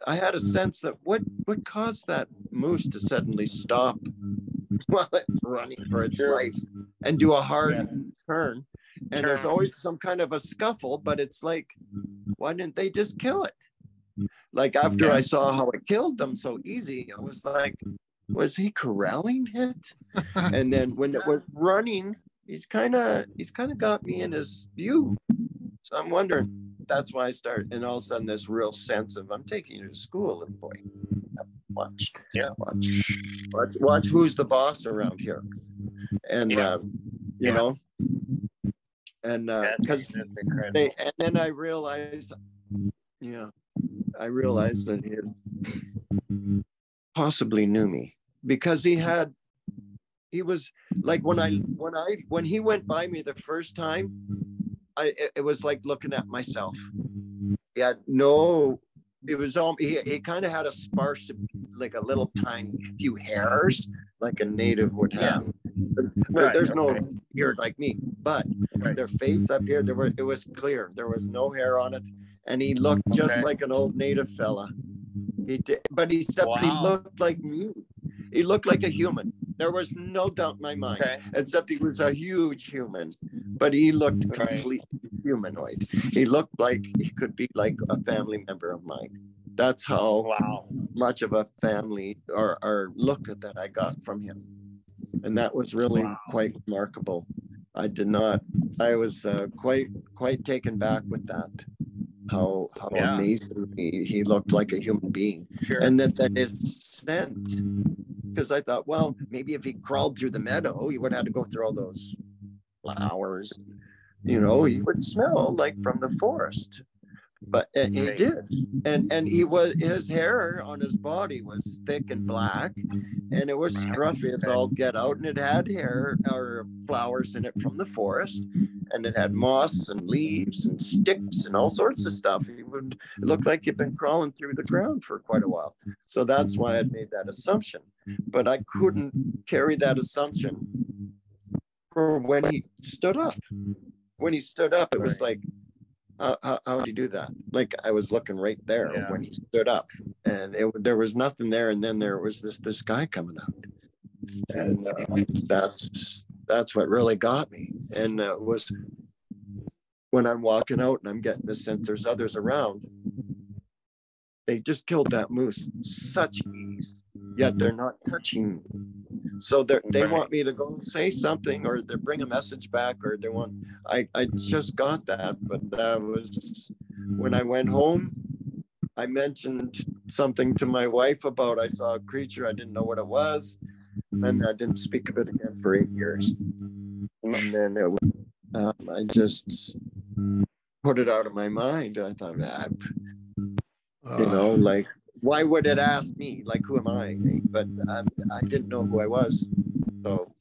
I had a sense that what what caused that moose to suddenly stop while it's running for its Sure. life and do a hard Yeah. turn. And there's always some kind of a scuffle, but it's like, mm-hmm. why didn't they just kill it? Mm-hmm. Like after I saw how it killed them so easy, I was like, mm-hmm. was he corralling it? and then when it was running, he's kind of he's kind of got me in his view. So I'm wondering. That's why I start, and all of a sudden, this real sense of I'm taking you to school, and boy. Watch, Yeah. watch, watch, watch who's the boss around here, and Yeah. um, you Yeah. know, and uh, because they, and then I realized, yeah, I realized that he possibly knew me because he had he was like when I when I when he went by me the first time, I it, it was like looking at myself. He had no it was all he, he kind of had a sparse like a little tiny few hairs like a native would have. But Right, there's no beard like me, but Right. their face up here, there were it was clear. There was no hair on it, and he looked just Okay. like an old native fella. He did, but he except he looked like me. He looked like a human. There was no doubt in my mind, Okay. except he was a huge human, but he looked Right. completely humanoid. He looked like he could be like a family member of mine. That's how Wow. much of a family or, or look that I got from him. And that was really Wow. quite remarkable. I did not, I was uh, quite, quite taken back with that. How, how Yeah. amazing he, he looked like a human being. Sure. And that, that is scent. Because I thought, well, maybe if he crawled through the meadow, he would have to go through all those flowers. You know, he would smell like from the forest. But he did. And and he was his hair on his body was thick and black and it was scruffy as all get out and it had hair or flowers in it from the forest and it had moss and leaves and sticks and all sorts of stuff. He would it looked like he'd been crawling through the ground for quite a while. So that's why i made that assumption. But i couldn't carry that assumption for when he stood up. When he stood up it was like how, how, how would you do that? Like I was looking right there Yeah. when he stood up, and it, there was nothing there, and then there was this this guy coming out, and uh, that's that's what really got me. And uh, was when I'm walking out and I'm getting the sense there's others around. They just killed that moose such ease, yet they're not touching. me. So they they want me to go and say something, or they bring a message back, or they want I, I just got that, but that was when I went home. I mentioned something to my wife about I saw a creature, I didn't know what it was, and I didn't speak of it again for eight years. And then it, um, I just put it out of my mind. I thought, ah, you know, Uh, like why would it ask me? Like, who am I? But um, I didn't know who I was, so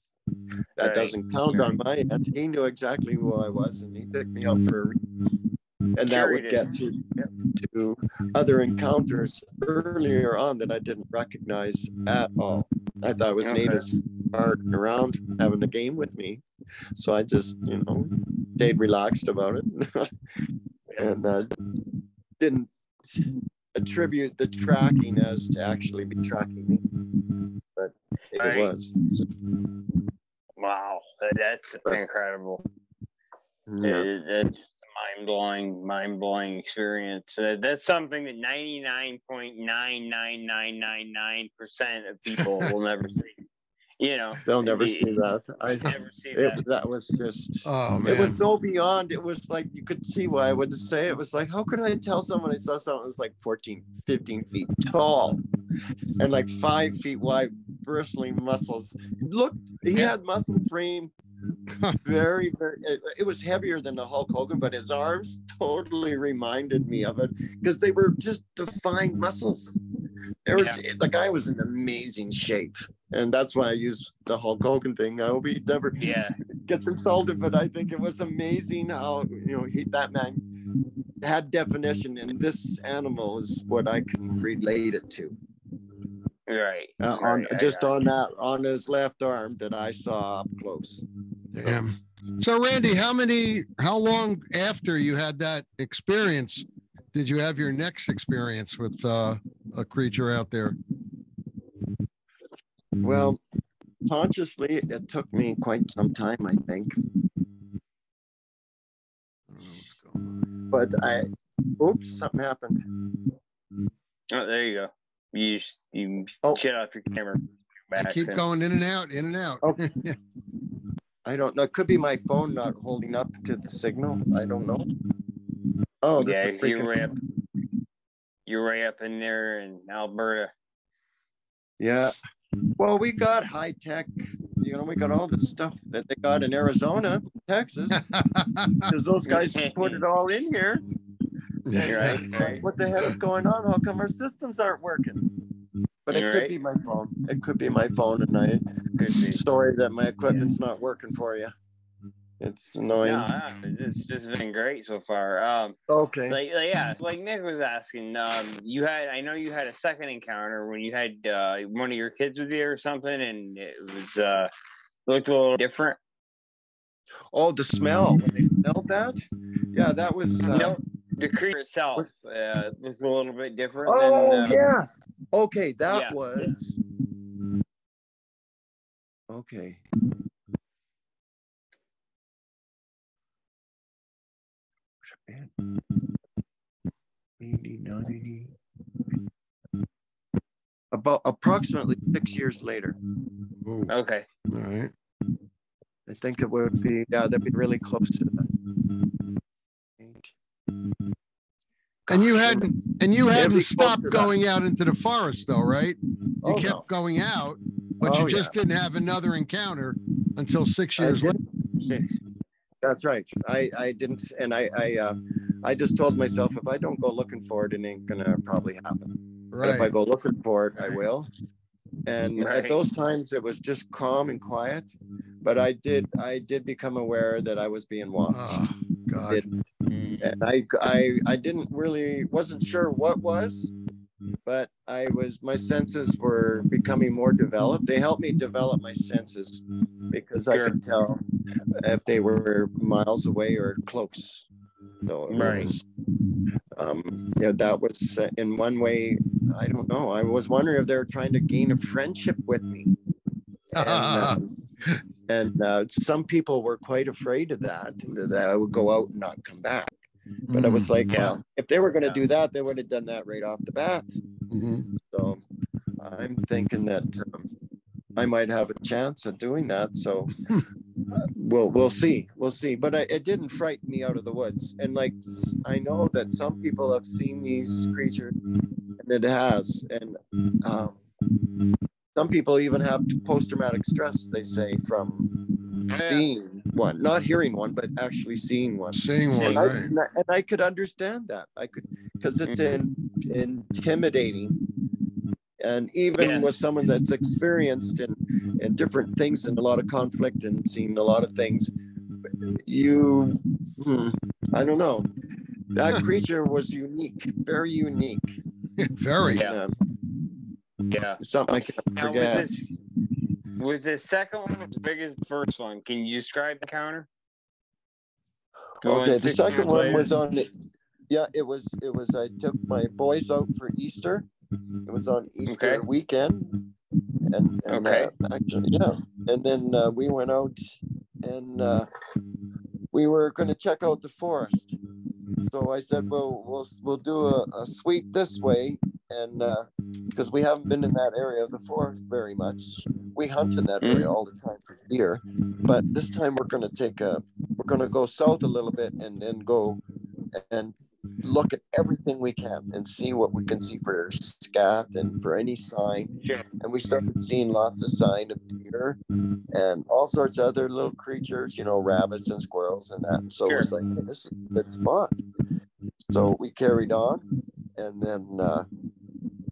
that Right. doesn't count on my end. He knew exactly who I was, and he picked me up for a reason. And that would get to to other encounters earlier on that I didn't recognize at all. I thought it was Okay. natives parking around having a game with me, so I just you know stayed relaxed about it, and uh, didn't attribute the tracking as to actually be tracking me, but it Right. was. So, Wow, that- that's incredible. yeah. It, a mind blowing, mind blowing experience. Uh, that's something that ninety nine point nine nine nine nine nine percent of people will never see. You know, They'll never the- see that. I, never see it, that. that was just. oh It was so beyond. It was like you could see why I would say it was like, how could I tell someone I saw something that's like 14, 15 feet tall and like five mm. feet wide, bristling muscles. Look, he Yeah. had muscle frame. Very, very. It, it was heavier than the Hulk Hogan, but his arms totally reminded me of it because they were just defined muscles. They were, The guy was in amazing shape, and that's why I use the Hulk Hogan thing. I hope he never Yeah, gets insulted, but I think it was amazing how you know he, that man had definition, and this animal is what I can relate it to. right. Uh, on right, just got on that on his left arm that I saw up close. Damn. So Randy, how many how long after you had that experience did you have your next experience with uh, a creature out there? Mm-hmm. Well, consciously, it took me quite some time, I think, I don't know what's going on. but I. Oops, something happened. Oh, there you go. You just- you Oh. shut off your camera. I keep then. going in and out, in and out. Okay. Oh. I don't know. It could be my phone not holding up to the signal. I don't know. Oh, that's yeah, a you're freaking- way up. You're way up in there in Alberta. Yeah. Well, we got high tech. You know, we got all the stuff that they got in Arizona, Texas, because those guys put it all in here. Right, right. What the hell is going on? How come our systems aren't working? But it You're could right. be my phone. It could be my phone, and I Could be. sorry that my equipment's not working for you. It's annoying. No, no, it's just been great so far. Um, Okay. like, like, yeah, like Nick was asking, um, you had, I know you had a second encounter when you had uh, one of your kids with you or something, and it was uh, looked a little different. Oh, the smell. When they smelled that, yeah, that was. Uh, no, the creature itself uh, looked a little bit different. Oh than, uh, yes. Okay, that Yeah. was. Okay. Man. 80, 90. About approximately six years later. Ooh, Okay. all right. I think it would be, uh, yeah, that'd be really close to that. And you hadn't and you hadn't stopped to that. going out into the forest though, right? You Oh, kept no. going out, but Oh, you just didn't have another encounter until six years later. That's right. I, I didn't, and I, I, uh, I just told myself if I don't go looking for it, it ain't gonna probably happen. But if I go looking for it, I will. And Right. at those times, it was just calm and quiet. But I did, I did become aware that I was being watched. Oh, God. Did. And I, I, I didn't really, wasn't sure what was, but I was, my senses were becoming more developed. They helped me develop my senses because I could tell if they were miles away or close. So Right. was, um, yeah, that was uh, in one way. I don't know. I was wondering if they were trying to gain a friendship with me. And, uh, and uh, some people were quite afraid of that, that I would go out and not come back. But I was like, Yeah. well, if they were going to Yeah. do that, they would have done that right off the bat. Mhm. So I'm thinking that um, I might have a chance at doing that. So uh, we'll we'll see, we'll see. But I, it didn't frighten me out of the woods. And like I know that some people have seen these creatures, and and it has. And um, some people even have post-traumatic stress. They say from Yeah. seeing one, not hearing one, but actually seeing one. Seeing one, And I, right? and I- and I could understand that. I could because it's in, intimidating. And even Yeah. with someone that's experienced in, in different things and a lot of conflict and seen a lot of things, you, hmm, I don't know. That creature was unique, very unique. Very. Yeah. Um, Yeah. something I can't Now, was forget. Was the second one as big as the first one? Can you describe the counter? Going Okay, the second one later? was on. Yeah, it was. It was. I took my boys out for Easter. It was on Easter Okay. weekend, and, and Okay. uh, actually, yeah. And then uh, we went out, and uh, we were going to check out the forest. So I said, "Well, we'll we'll do a, a sweep this way, and because we haven't been in that area of the forest very much, we hunt in that area all the time for deer. But this time we're going to take a we're going to go south a little bit and then go and look at everything we can and see what we can see for scat and for any sign. Sure. And we started seeing lots of sign of deer and all sorts of other little creatures, you know, rabbits and squirrels and that. So it was like, hey, this is a good spot. So we carried on and then uh,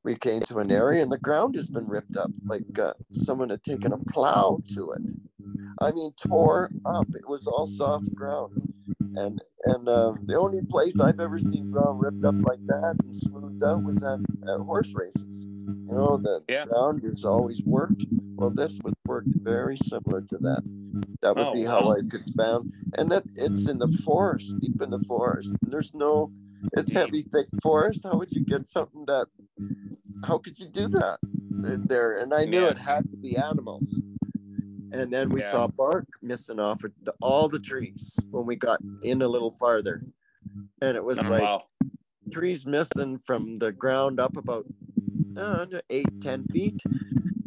we came to an area and the ground has been ripped up like uh, someone had taken a plow to it. I mean, tore up. It was all soft ground, and and uh, the only place I've ever seen ground ripped up like that and smoothed out was at, at horse races. You know, the Yeah. ground has always worked. Well, this would work very similar to that. That would Oh, be how wow. I could found, and that it's in the forest, deep in the forest. There's no, it's heavy, thick forest. How would you get something that? How could you do that in there? And I knew Yeah. it had to be animals. And then we Yeah. saw bark missing off of the, all the trees when we got in a little farther. And it was Oh, like wow. trees missing from the ground up about uh, eight, ten feet.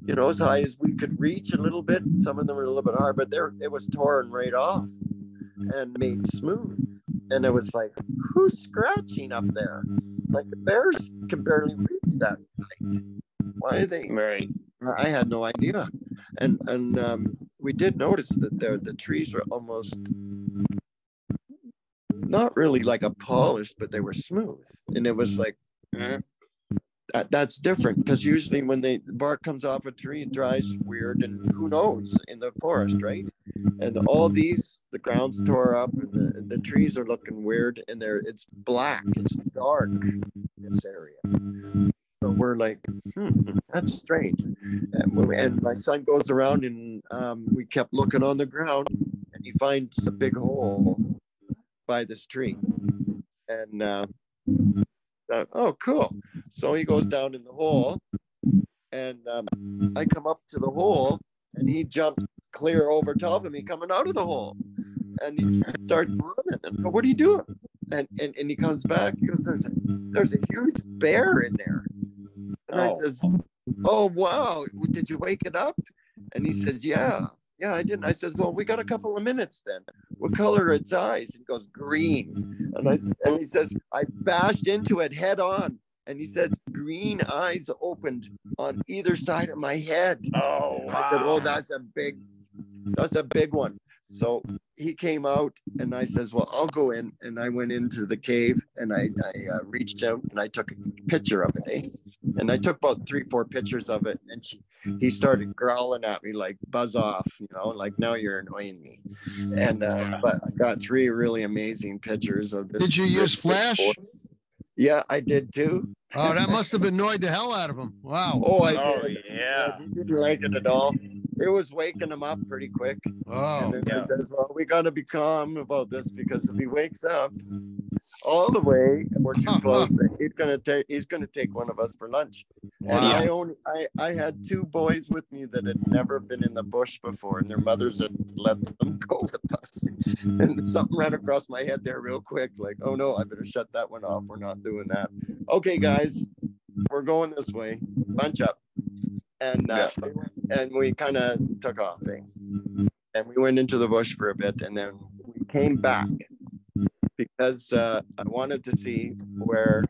You know, as high as we could reach a little bit. Some of them were a little bit hard, but there it was torn right off and made smooth. And it was like, who's scratching up there? Like the bears can barely reach that height. Why are they? Right. I had no idea, and and um, we did notice that there the trees were almost not really like a polished, but they were smooth, and it was like Mhm. that, that's different because usually when they bark comes off a tree, it dries weird, and who knows in the forest, right? And all these, the ground's tore up, and the, the trees are looking weird, and they're it's black, it's dark this area. So we're like, hmm, that's strange. And, and my son goes around and um, we kept looking on the ground and he finds a big hole by this tree. And uh, uh, oh, cool. So he goes down in the hole and um, I come up to the hole and he jumped clear over top of me coming out of the hole. And he starts running. And what are you doing? And, and, and he comes back. He goes, there's a, there's a huge bear in there. And I Oh. says, Oh wow, did you wake it up? And he says, Yeah, yeah, I didn't. I says, Well, we got a couple of minutes then. What color are its eyes? He goes, Green. And I and he says, I bashed into it head on. And he said, Green eyes opened on either side of my head. Oh, wow. I said, Oh, that's a big, that's a big one. So he came out and I says, Well, I'll go in. And I went into the cave and I, I uh, reached out and I took a picture of it. Eh? And I took about three, four pictures of it. And she, he started growling at me like, Buzz off, you know, like now you're annoying me. And, uh, but I got three really amazing pictures of this. Did you use this big flash? boy. Yeah, I did too. Oh, that must have annoyed the hell out of him. Wow. Oh, I Oh, did. yeah. He didn't like it at all. It was waking him up pretty quick. Oh, And then Yeah. I says, well, we got to be calm about this because if he wakes up all the way and we're too close, he's gonna take he's gonna take one of us for lunch. And. I only I I had two boys with me that had never been in the bush before, and their mothers had let them go with us. And something ran across my head there real quick, like, oh no, I better shut that one off. We're not doing that. Okay, guys, we're going this way. Bunch up. And uh, and we kind of took off. And we went into the bush for a bit, and then we came back because uh, I wanted to see where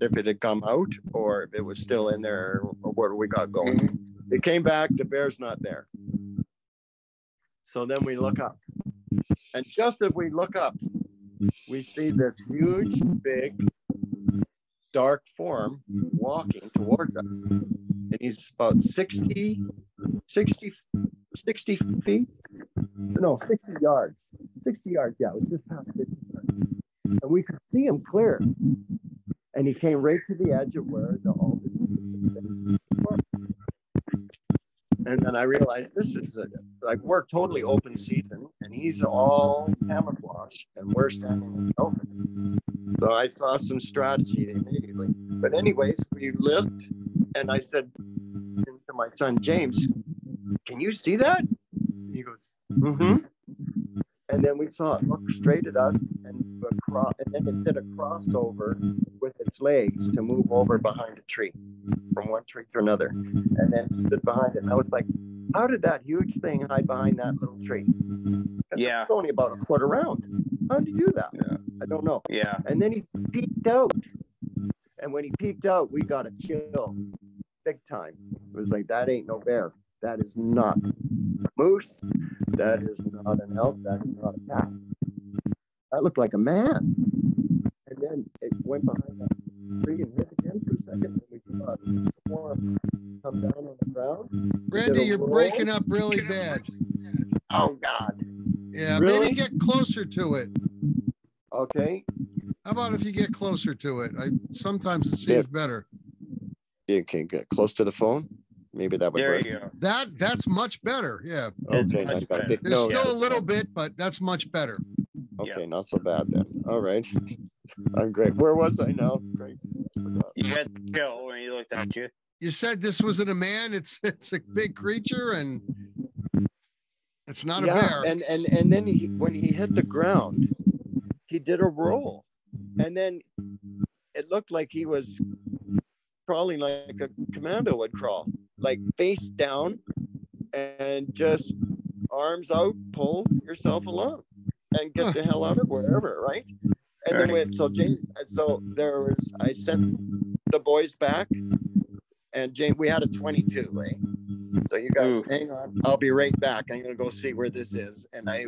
if it had come out or if it was still in there or where we got going. Mm-hmm. It came back, the bear's not there. So then we look up. And just as we look up, we see this huge, big, dark form walking towards us. And he's about 60, 60, 60 feet. No, 60 yards. 60 yards, yeah, it was just past 50 yards. And we could see him clear. And he came right to the edge of where the altar and then I realized this is a, like we're totally open season, and he's all camouflage, and we're standing in the open. So I saw some strategy immediately. But anyways, we looked, and I said to my son James, "Can you see that?" And he goes, "Mm-hmm." And then we saw it look straight at us and across, and then it did a crossover with its legs to move over behind a tree from one tree to another, and then stood behind it. And I was like, how did that huge thing hide behind that little tree? Yeah. It's only about a foot around. How did you do that? Yeah. I don't know. Yeah. And then he peeked out. And when he peeked out, we got a chill big time. It was like, that ain't no bear. That is not a moose. That is not an elk. That is not a cat. That looked like a man. And then it went behind that tree and hit again for a second. And we saw form come down on the ground. Randy, you're roll. breaking up really bad. Oh, God. Yeah, really? maybe get closer to it. Okay. How about if you get closer to it? I sometimes it seems yeah. better. You can get close to the phone. Maybe that would there work. You go. That that's much better. Yeah. Okay. There's no, still yeah. a little bit, but that's much better. Okay, yeah. not so bad then. All right. I'm great. Where was I now? Great. You had to kill when he looked at you. You said this wasn't a man. It's it's a big creature and it's not yeah, a bear. And and and then he, when he hit the ground, he did a roll, and then it looked like he was crawling like a commando would crawl, like face down, and just arms out, pull yourself along, and get the hell out of wherever, right? And then went so James, and so there was I sent the boys back, and James, we had a 22, right? So you guys, Ooh. hang on, I'll be right back. I'm gonna go see where this is, and I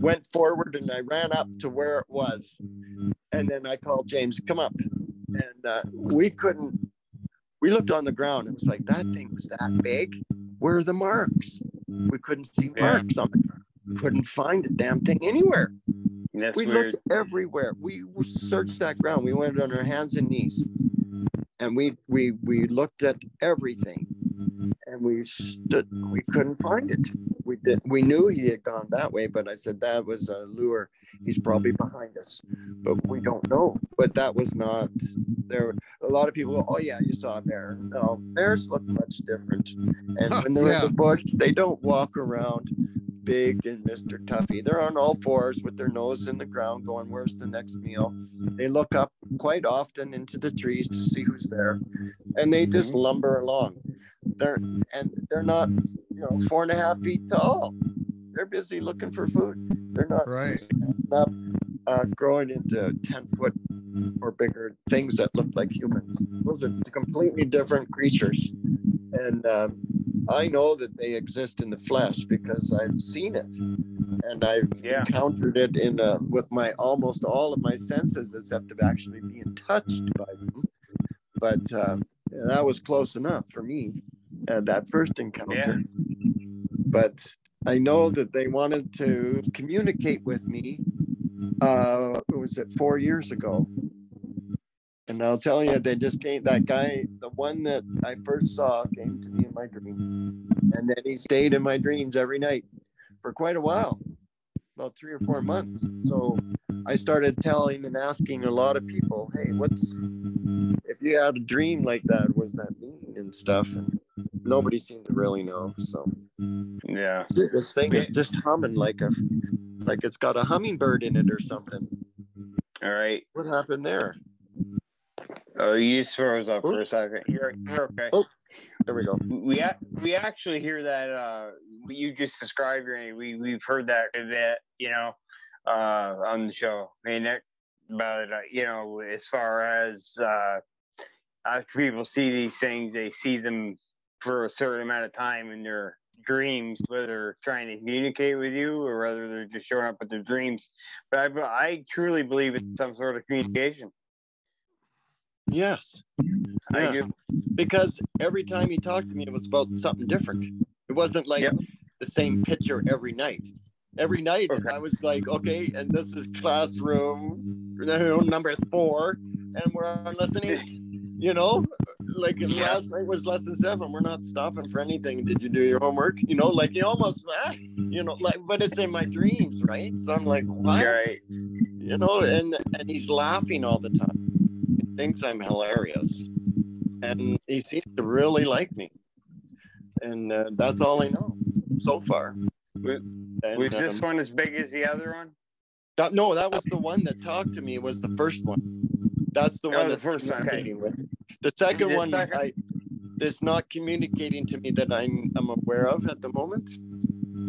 went forward and I ran up to where it was, and then I called James, come up, and uh, we couldn't. We looked on the ground. It was like that thing was that big. Where are the marks? We couldn't see marks on it. Couldn't find the damn thing anywhere. That's we weird. looked everywhere. We searched that ground. We went on our hands and knees, and we we we looked at everything, and we stood. We couldn't find it. We did. We knew he had gone that way, but I said that was a lure. He's probably behind us, but we don't know. But that was not there. A lot of people "Oh yeah, you saw a bear." No, bears look much different, and when they're yeah. in the bush, they don't walk around big and Mr. Tuffy. They're on all fours with their nose in the ground, going, Where's the next meal? They look up quite often into the trees to see who's there, and they just mm-hmm. lumber along. They're and they're not, you know, four and a half feet tall. They're busy looking for food. They're not right. up, uh, growing into ten foot or bigger things that look like humans. Those are completely different creatures, and um, I know that they exist in the flesh because I've seen it, and I've yeah. encountered it in a, with my almost all of my senses, except of actually being touched by them. But um, that was close enough for me uh, that first encounter. Yeah. But I know that they wanted to communicate with me. Uh, was it four years ago? And I'll tell you, they just came. That guy, the one that I first saw, came to me in my dream, and then he stayed in my dreams every night for quite a while, about three or four months. So I started telling and asking a lot of people, "Hey, what's if you had a dream like that? What does that mean?" and stuff. And nobody seemed to really know. So yeah, this thing is just humming like a like it's got a hummingbird in it or something. All right. What happened there? Oh, you froze up Oops. for a second. You're, you're okay. Oh, there we go. We we actually hear that uh, you just described. We we've heard that that you know uh, on the show. I mean, that but uh, you know, as far as uh, after people see these things, they see them for a certain amount of time in their dreams, whether they're trying to communicate with you or whether they're just showing up with their dreams. But I, I truly believe it's some sort of communication. Yes. Yeah. Because every time he talked to me, it was about something different. It wasn't like yep. the same picture every night. Every night, okay. I was like, okay, and this is classroom number four, and we're on lesson eight. You know, like yeah. last night was lesson seven. We're not stopping for anything. Did you do your homework? You know, like you almost, ah, you know, like, but it's in my dreams, right? So I'm like, what? Right. You know, and and he's laughing all the time. He thinks I'm hilarious, and he seems to really like me, and uh, that's all I know so far. Was, and, was this um, one as big as the other one? That, no, that was the one that talked to me. Was the first one. That's the one that's first communicating okay. with. The second one, second? I, is not communicating to me that I'm, I'm aware of at the moment,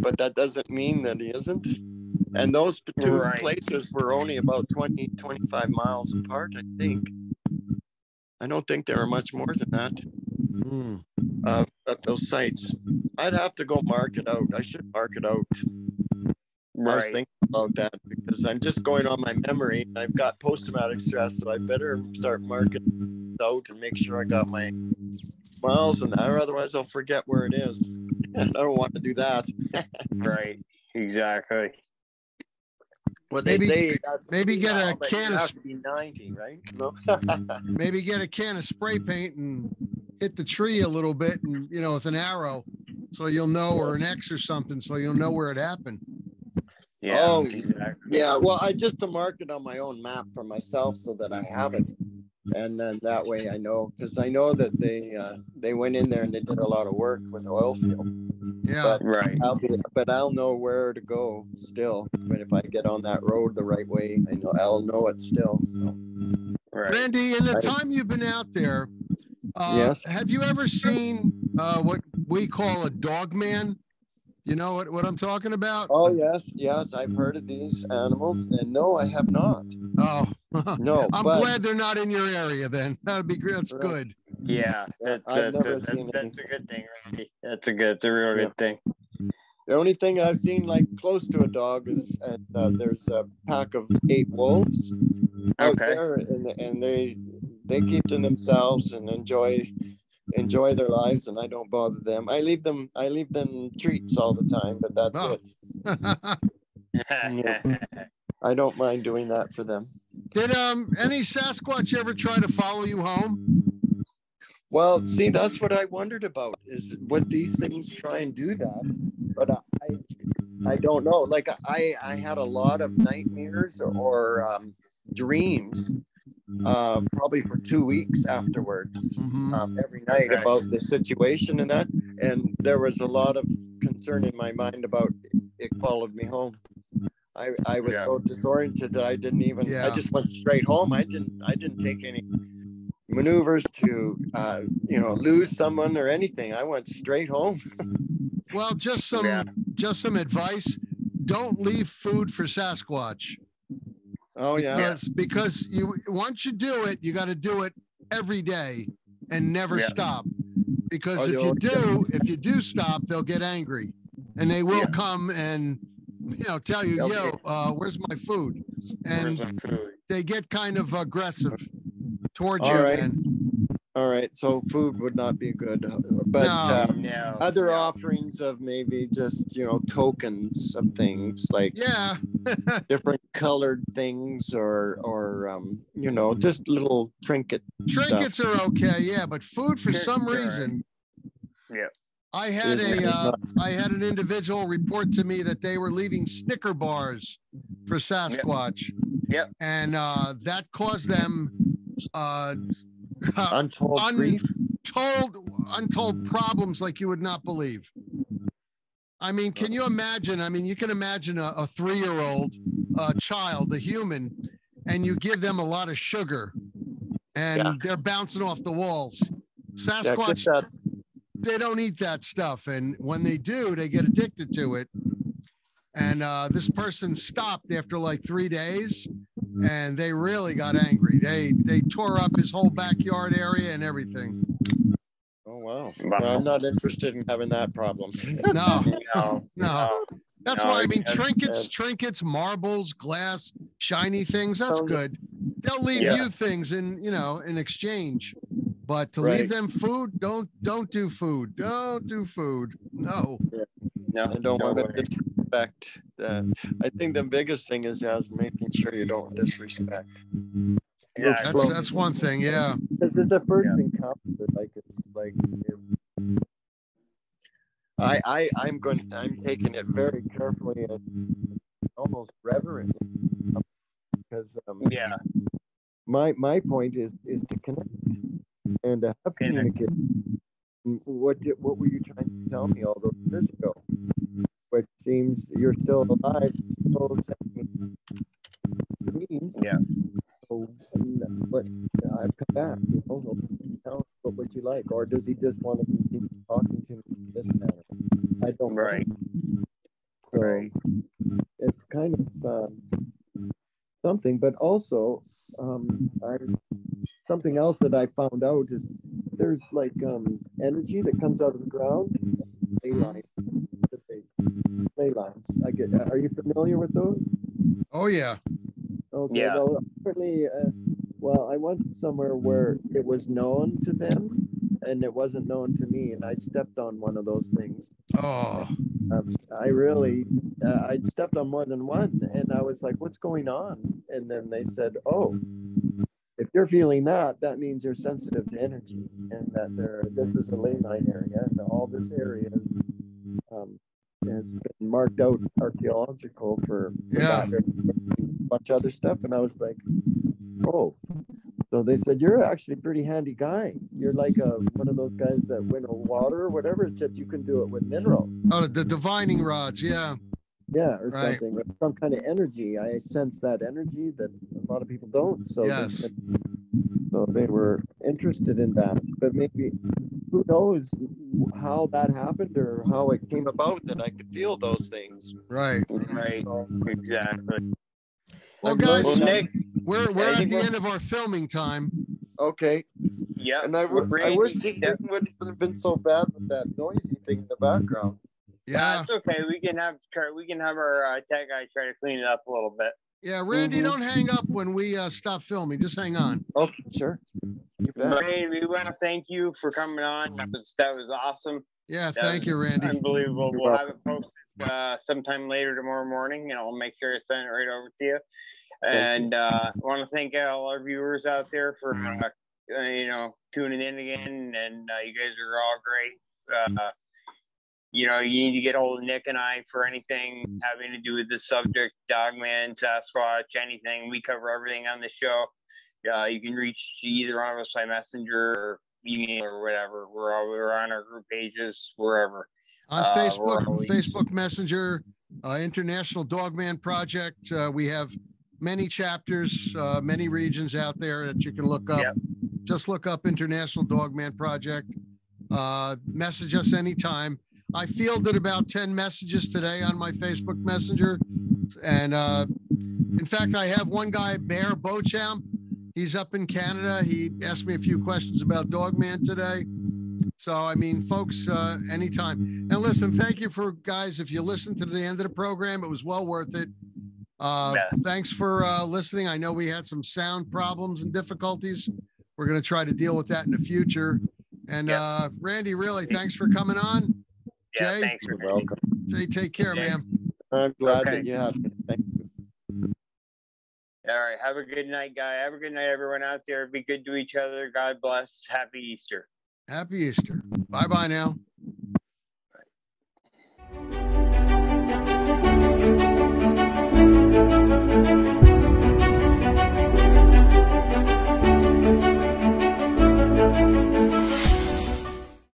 but that doesn't mean that he isn't. And those two right. places were only about 20, 25 miles apart, I think. I don't think there are much more than that mm. uh, at those sites. I'd have to go mark it out. I should mark it out. Right. I was thinking about that because I'm just going on my memory. I've got post traumatic stress, so I better start marking out and make sure I got my miles and or otherwise I'll forget where it is. And I don't want to do that. right. Exactly. Well, they maybe, say maybe get a can of be 90, right? No? maybe get a can of spray paint and hit the tree a little bit and you know with an arrow so you'll know or an X or something so you'll know where it happened. Yeah. Oh, exactly. yeah. Well, I just mark it on my own map for myself so that I have it, and then that way I know because I know that they uh, they went in there and they did a lot of work with oil field. Yeah. But right. I'll be, but I'll know where to go still. But if I get on that road the right way, I know I'll know it still. So. Right. Randy, in the time you've been out there, uh, yes. Have you ever seen uh, what we call a dog man? You know what, what I'm talking about? Oh yes, yes, I've heard of these animals, and no, I have not. Oh no, I'm but, glad they're not in your area. Then that'd be great. That's right. good. Yeah, that's, I've never that's, seen that's, that's a good thing, Randy. That's a good, that's a real yeah. good thing. The only thing I've seen like close to a dog is uh, there's a pack of eight wolves out there, and, and they they keep to themselves and enjoy enjoy their lives and I don't bother them. I leave them I leave them treats all the time, but that's oh. it. I don't mind doing that for them. Did um any Sasquatch ever try to follow you home? Well, see, that's what I wondered about is would these things try and do that? But I I don't know. Like I I had a lot of nightmares or um, dreams uh, probably for two weeks afterwards, mm-hmm. um, every night okay. about the situation and that. And there was a lot of concern in my mind about it followed me home. I, I was yeah. so disoriented that I didn't even yeah. I just went straight home. I didn't I didn't take any maneuvers to uh, you know lose someone or anything. I went straight home. well, just some yeah. just some advice. Don't leave food for Sasquatch. Oh yeah. Because because you once you do it, you got to do it every day and never yeah. stop. Because oh, if you do, if you do stop, they'll get angry, and they will yeah. come and you know tell you, "Yo, uh, where's my food?" And food? they get kind of aggressive towards All you. Right. And all right, so food would not be good, uh, but no, uh, no, other no. offerings of maybe just you know tokens of things like yeah, different colored things or or um, you know just little trinket. Trinkets stuff. are okay, yeah, but food for some reason. Yeah. I had a uh, I had an individual report to me that they were leaving Snicker bars for Sasquatch. yeah, yep. And uh, that caused them uh, untold grief, untold untold problems like you would not believe. I mean, can you imagine? I mean, you can imagine a, a three-year-old uh, child, a human, and you give them a lot of sugar, and yeah. they're bouncing off the walls. Sasquatch, yeah, they don't eat that stuff, and when they do, they get addicted to it. And uh, this person stopped after like three days, and they really got angry. They they tore up his whole backyard area and everything. Oh wow! Well, I'm not interested in having that problem. No, No, no. That's No, why I mean because- trinkets, trinkets, marbles, glass, shiny things. That's Sounds- good. They'll leave Yeah. you things in you know in exchange, but to Right. leave them food, don't don't do food. Don't do food. No. no, I don't no want to way. disrespect that. I think the biggest thing is just making sure you don't disrespect. Yeah, That's that's one thing. Yeah. Because it's a first Yeah. encounter, like it's like. if- I I I'm going. I'm taking it very carefully and almost reverently because um, yeah, my my point is is to connect and to have communication. What did, what were you trying to tell me all those years ago? Which seems you're still alive. Yeah. So, but I've come back. You know, tell what would you like, or does he just want to continue talking to me in this manner? I don't know. right, So right. it's kind of um, something, but also um, I something else that I found out is there's like um, energy that comes out of the ground, ley lines, that they- ley lines. I get. Are you familiar with those? Oh yeah. Okay. Yeah. Well, apparently, uh, well, I went somewhere where it was known to them, and it wasn't known to me, and I stepped on one of those things. Oh. Um, I really, uh, I stepped on more than one, and I was like, "What's going on?" And then they said, "Oh, if you're feeling that, that means you're sensitive to energy, and that there, this is a ley line area, and all this area um, has been marked out archaeological for, Yeah. a bunch of other stuff." And I was like, "Oh." So they said, "You're actually a pretty handy guy. You're like a, one of those guys that winnow water or whatever. Except you can do it with minerals." Oh, the divining rods. Yeah. Yeah, or Right. something, or some kind of energy. I sense that energy that a lot of people don't. So, Yes. said- so they were interested in that. But maybe, who knows how that happened or how it came about that I could feel those things. Right. Right, So, exactly. Well, guys, Well, Nick, we're we're at the end of our filming time. okay, yeah, and I, w- I Randy, wish this that- thing wouldn't have been so bad with that noisy thing in the background. Yeah. That's okay. We can have we can have our uh, tech guy try to clean it up a little bit. Yeah. Randy, Mhm. don't hang up when we uh, stop filming. Just hang on. Oh, sure. You bet. Ray, we want to thank you for coming on. That was that was awesome. Yeah. That Thank you, Randy. Unbelievable. You're we'll have it posted uh, sometime later tomorrow morning, and I'll make sure I send it right over to you. And uh, I want to thank all our viewers out there for uh, uh, you know tuning in again, and uh, you guys are all great. You know, you need to get hold of Nick and I for anything having to do with the subject, Dogman, Sasquatch, anything. We cover everything on the show. Uh, you can reach either one of us by messenger or email or whatever. We're all, we're on our group pages wherever. on Uh, Facebook, always- Facebook Messenger, uh, International Dogman Project. Uh, we have many chapters, uh, many regions out there that you can look up. Yep. Just look up International Dogman Project. Uh, message us anytime. I fielded about 10 messages today on my Facebook Messenger. And uh, in fact, I have one guy, Bear Beauchamp. He's up in Canada. He asked me a few questions about Dogman today. So, I mean, folks, uh, anytime. And listen, thank you for guys. If you listened to the end of the program, it was well worth it. Uh, Yes. Thanks for uh, listening. I know we had some sound problems and difficulties. We're going to try to deal with that in the future. And Yeah. uh, Randy, really, thanks for coming on. Yeah, Jay, thanks. You're welcome. Jay, take care, man. I'm glad okay. that you have. Me. Thank you. All right. Have a good night, guy. Have a good night, everyone out there. Be good to each other. God bless. Happy Easter. Happy Easter. Bye bye now. Bye.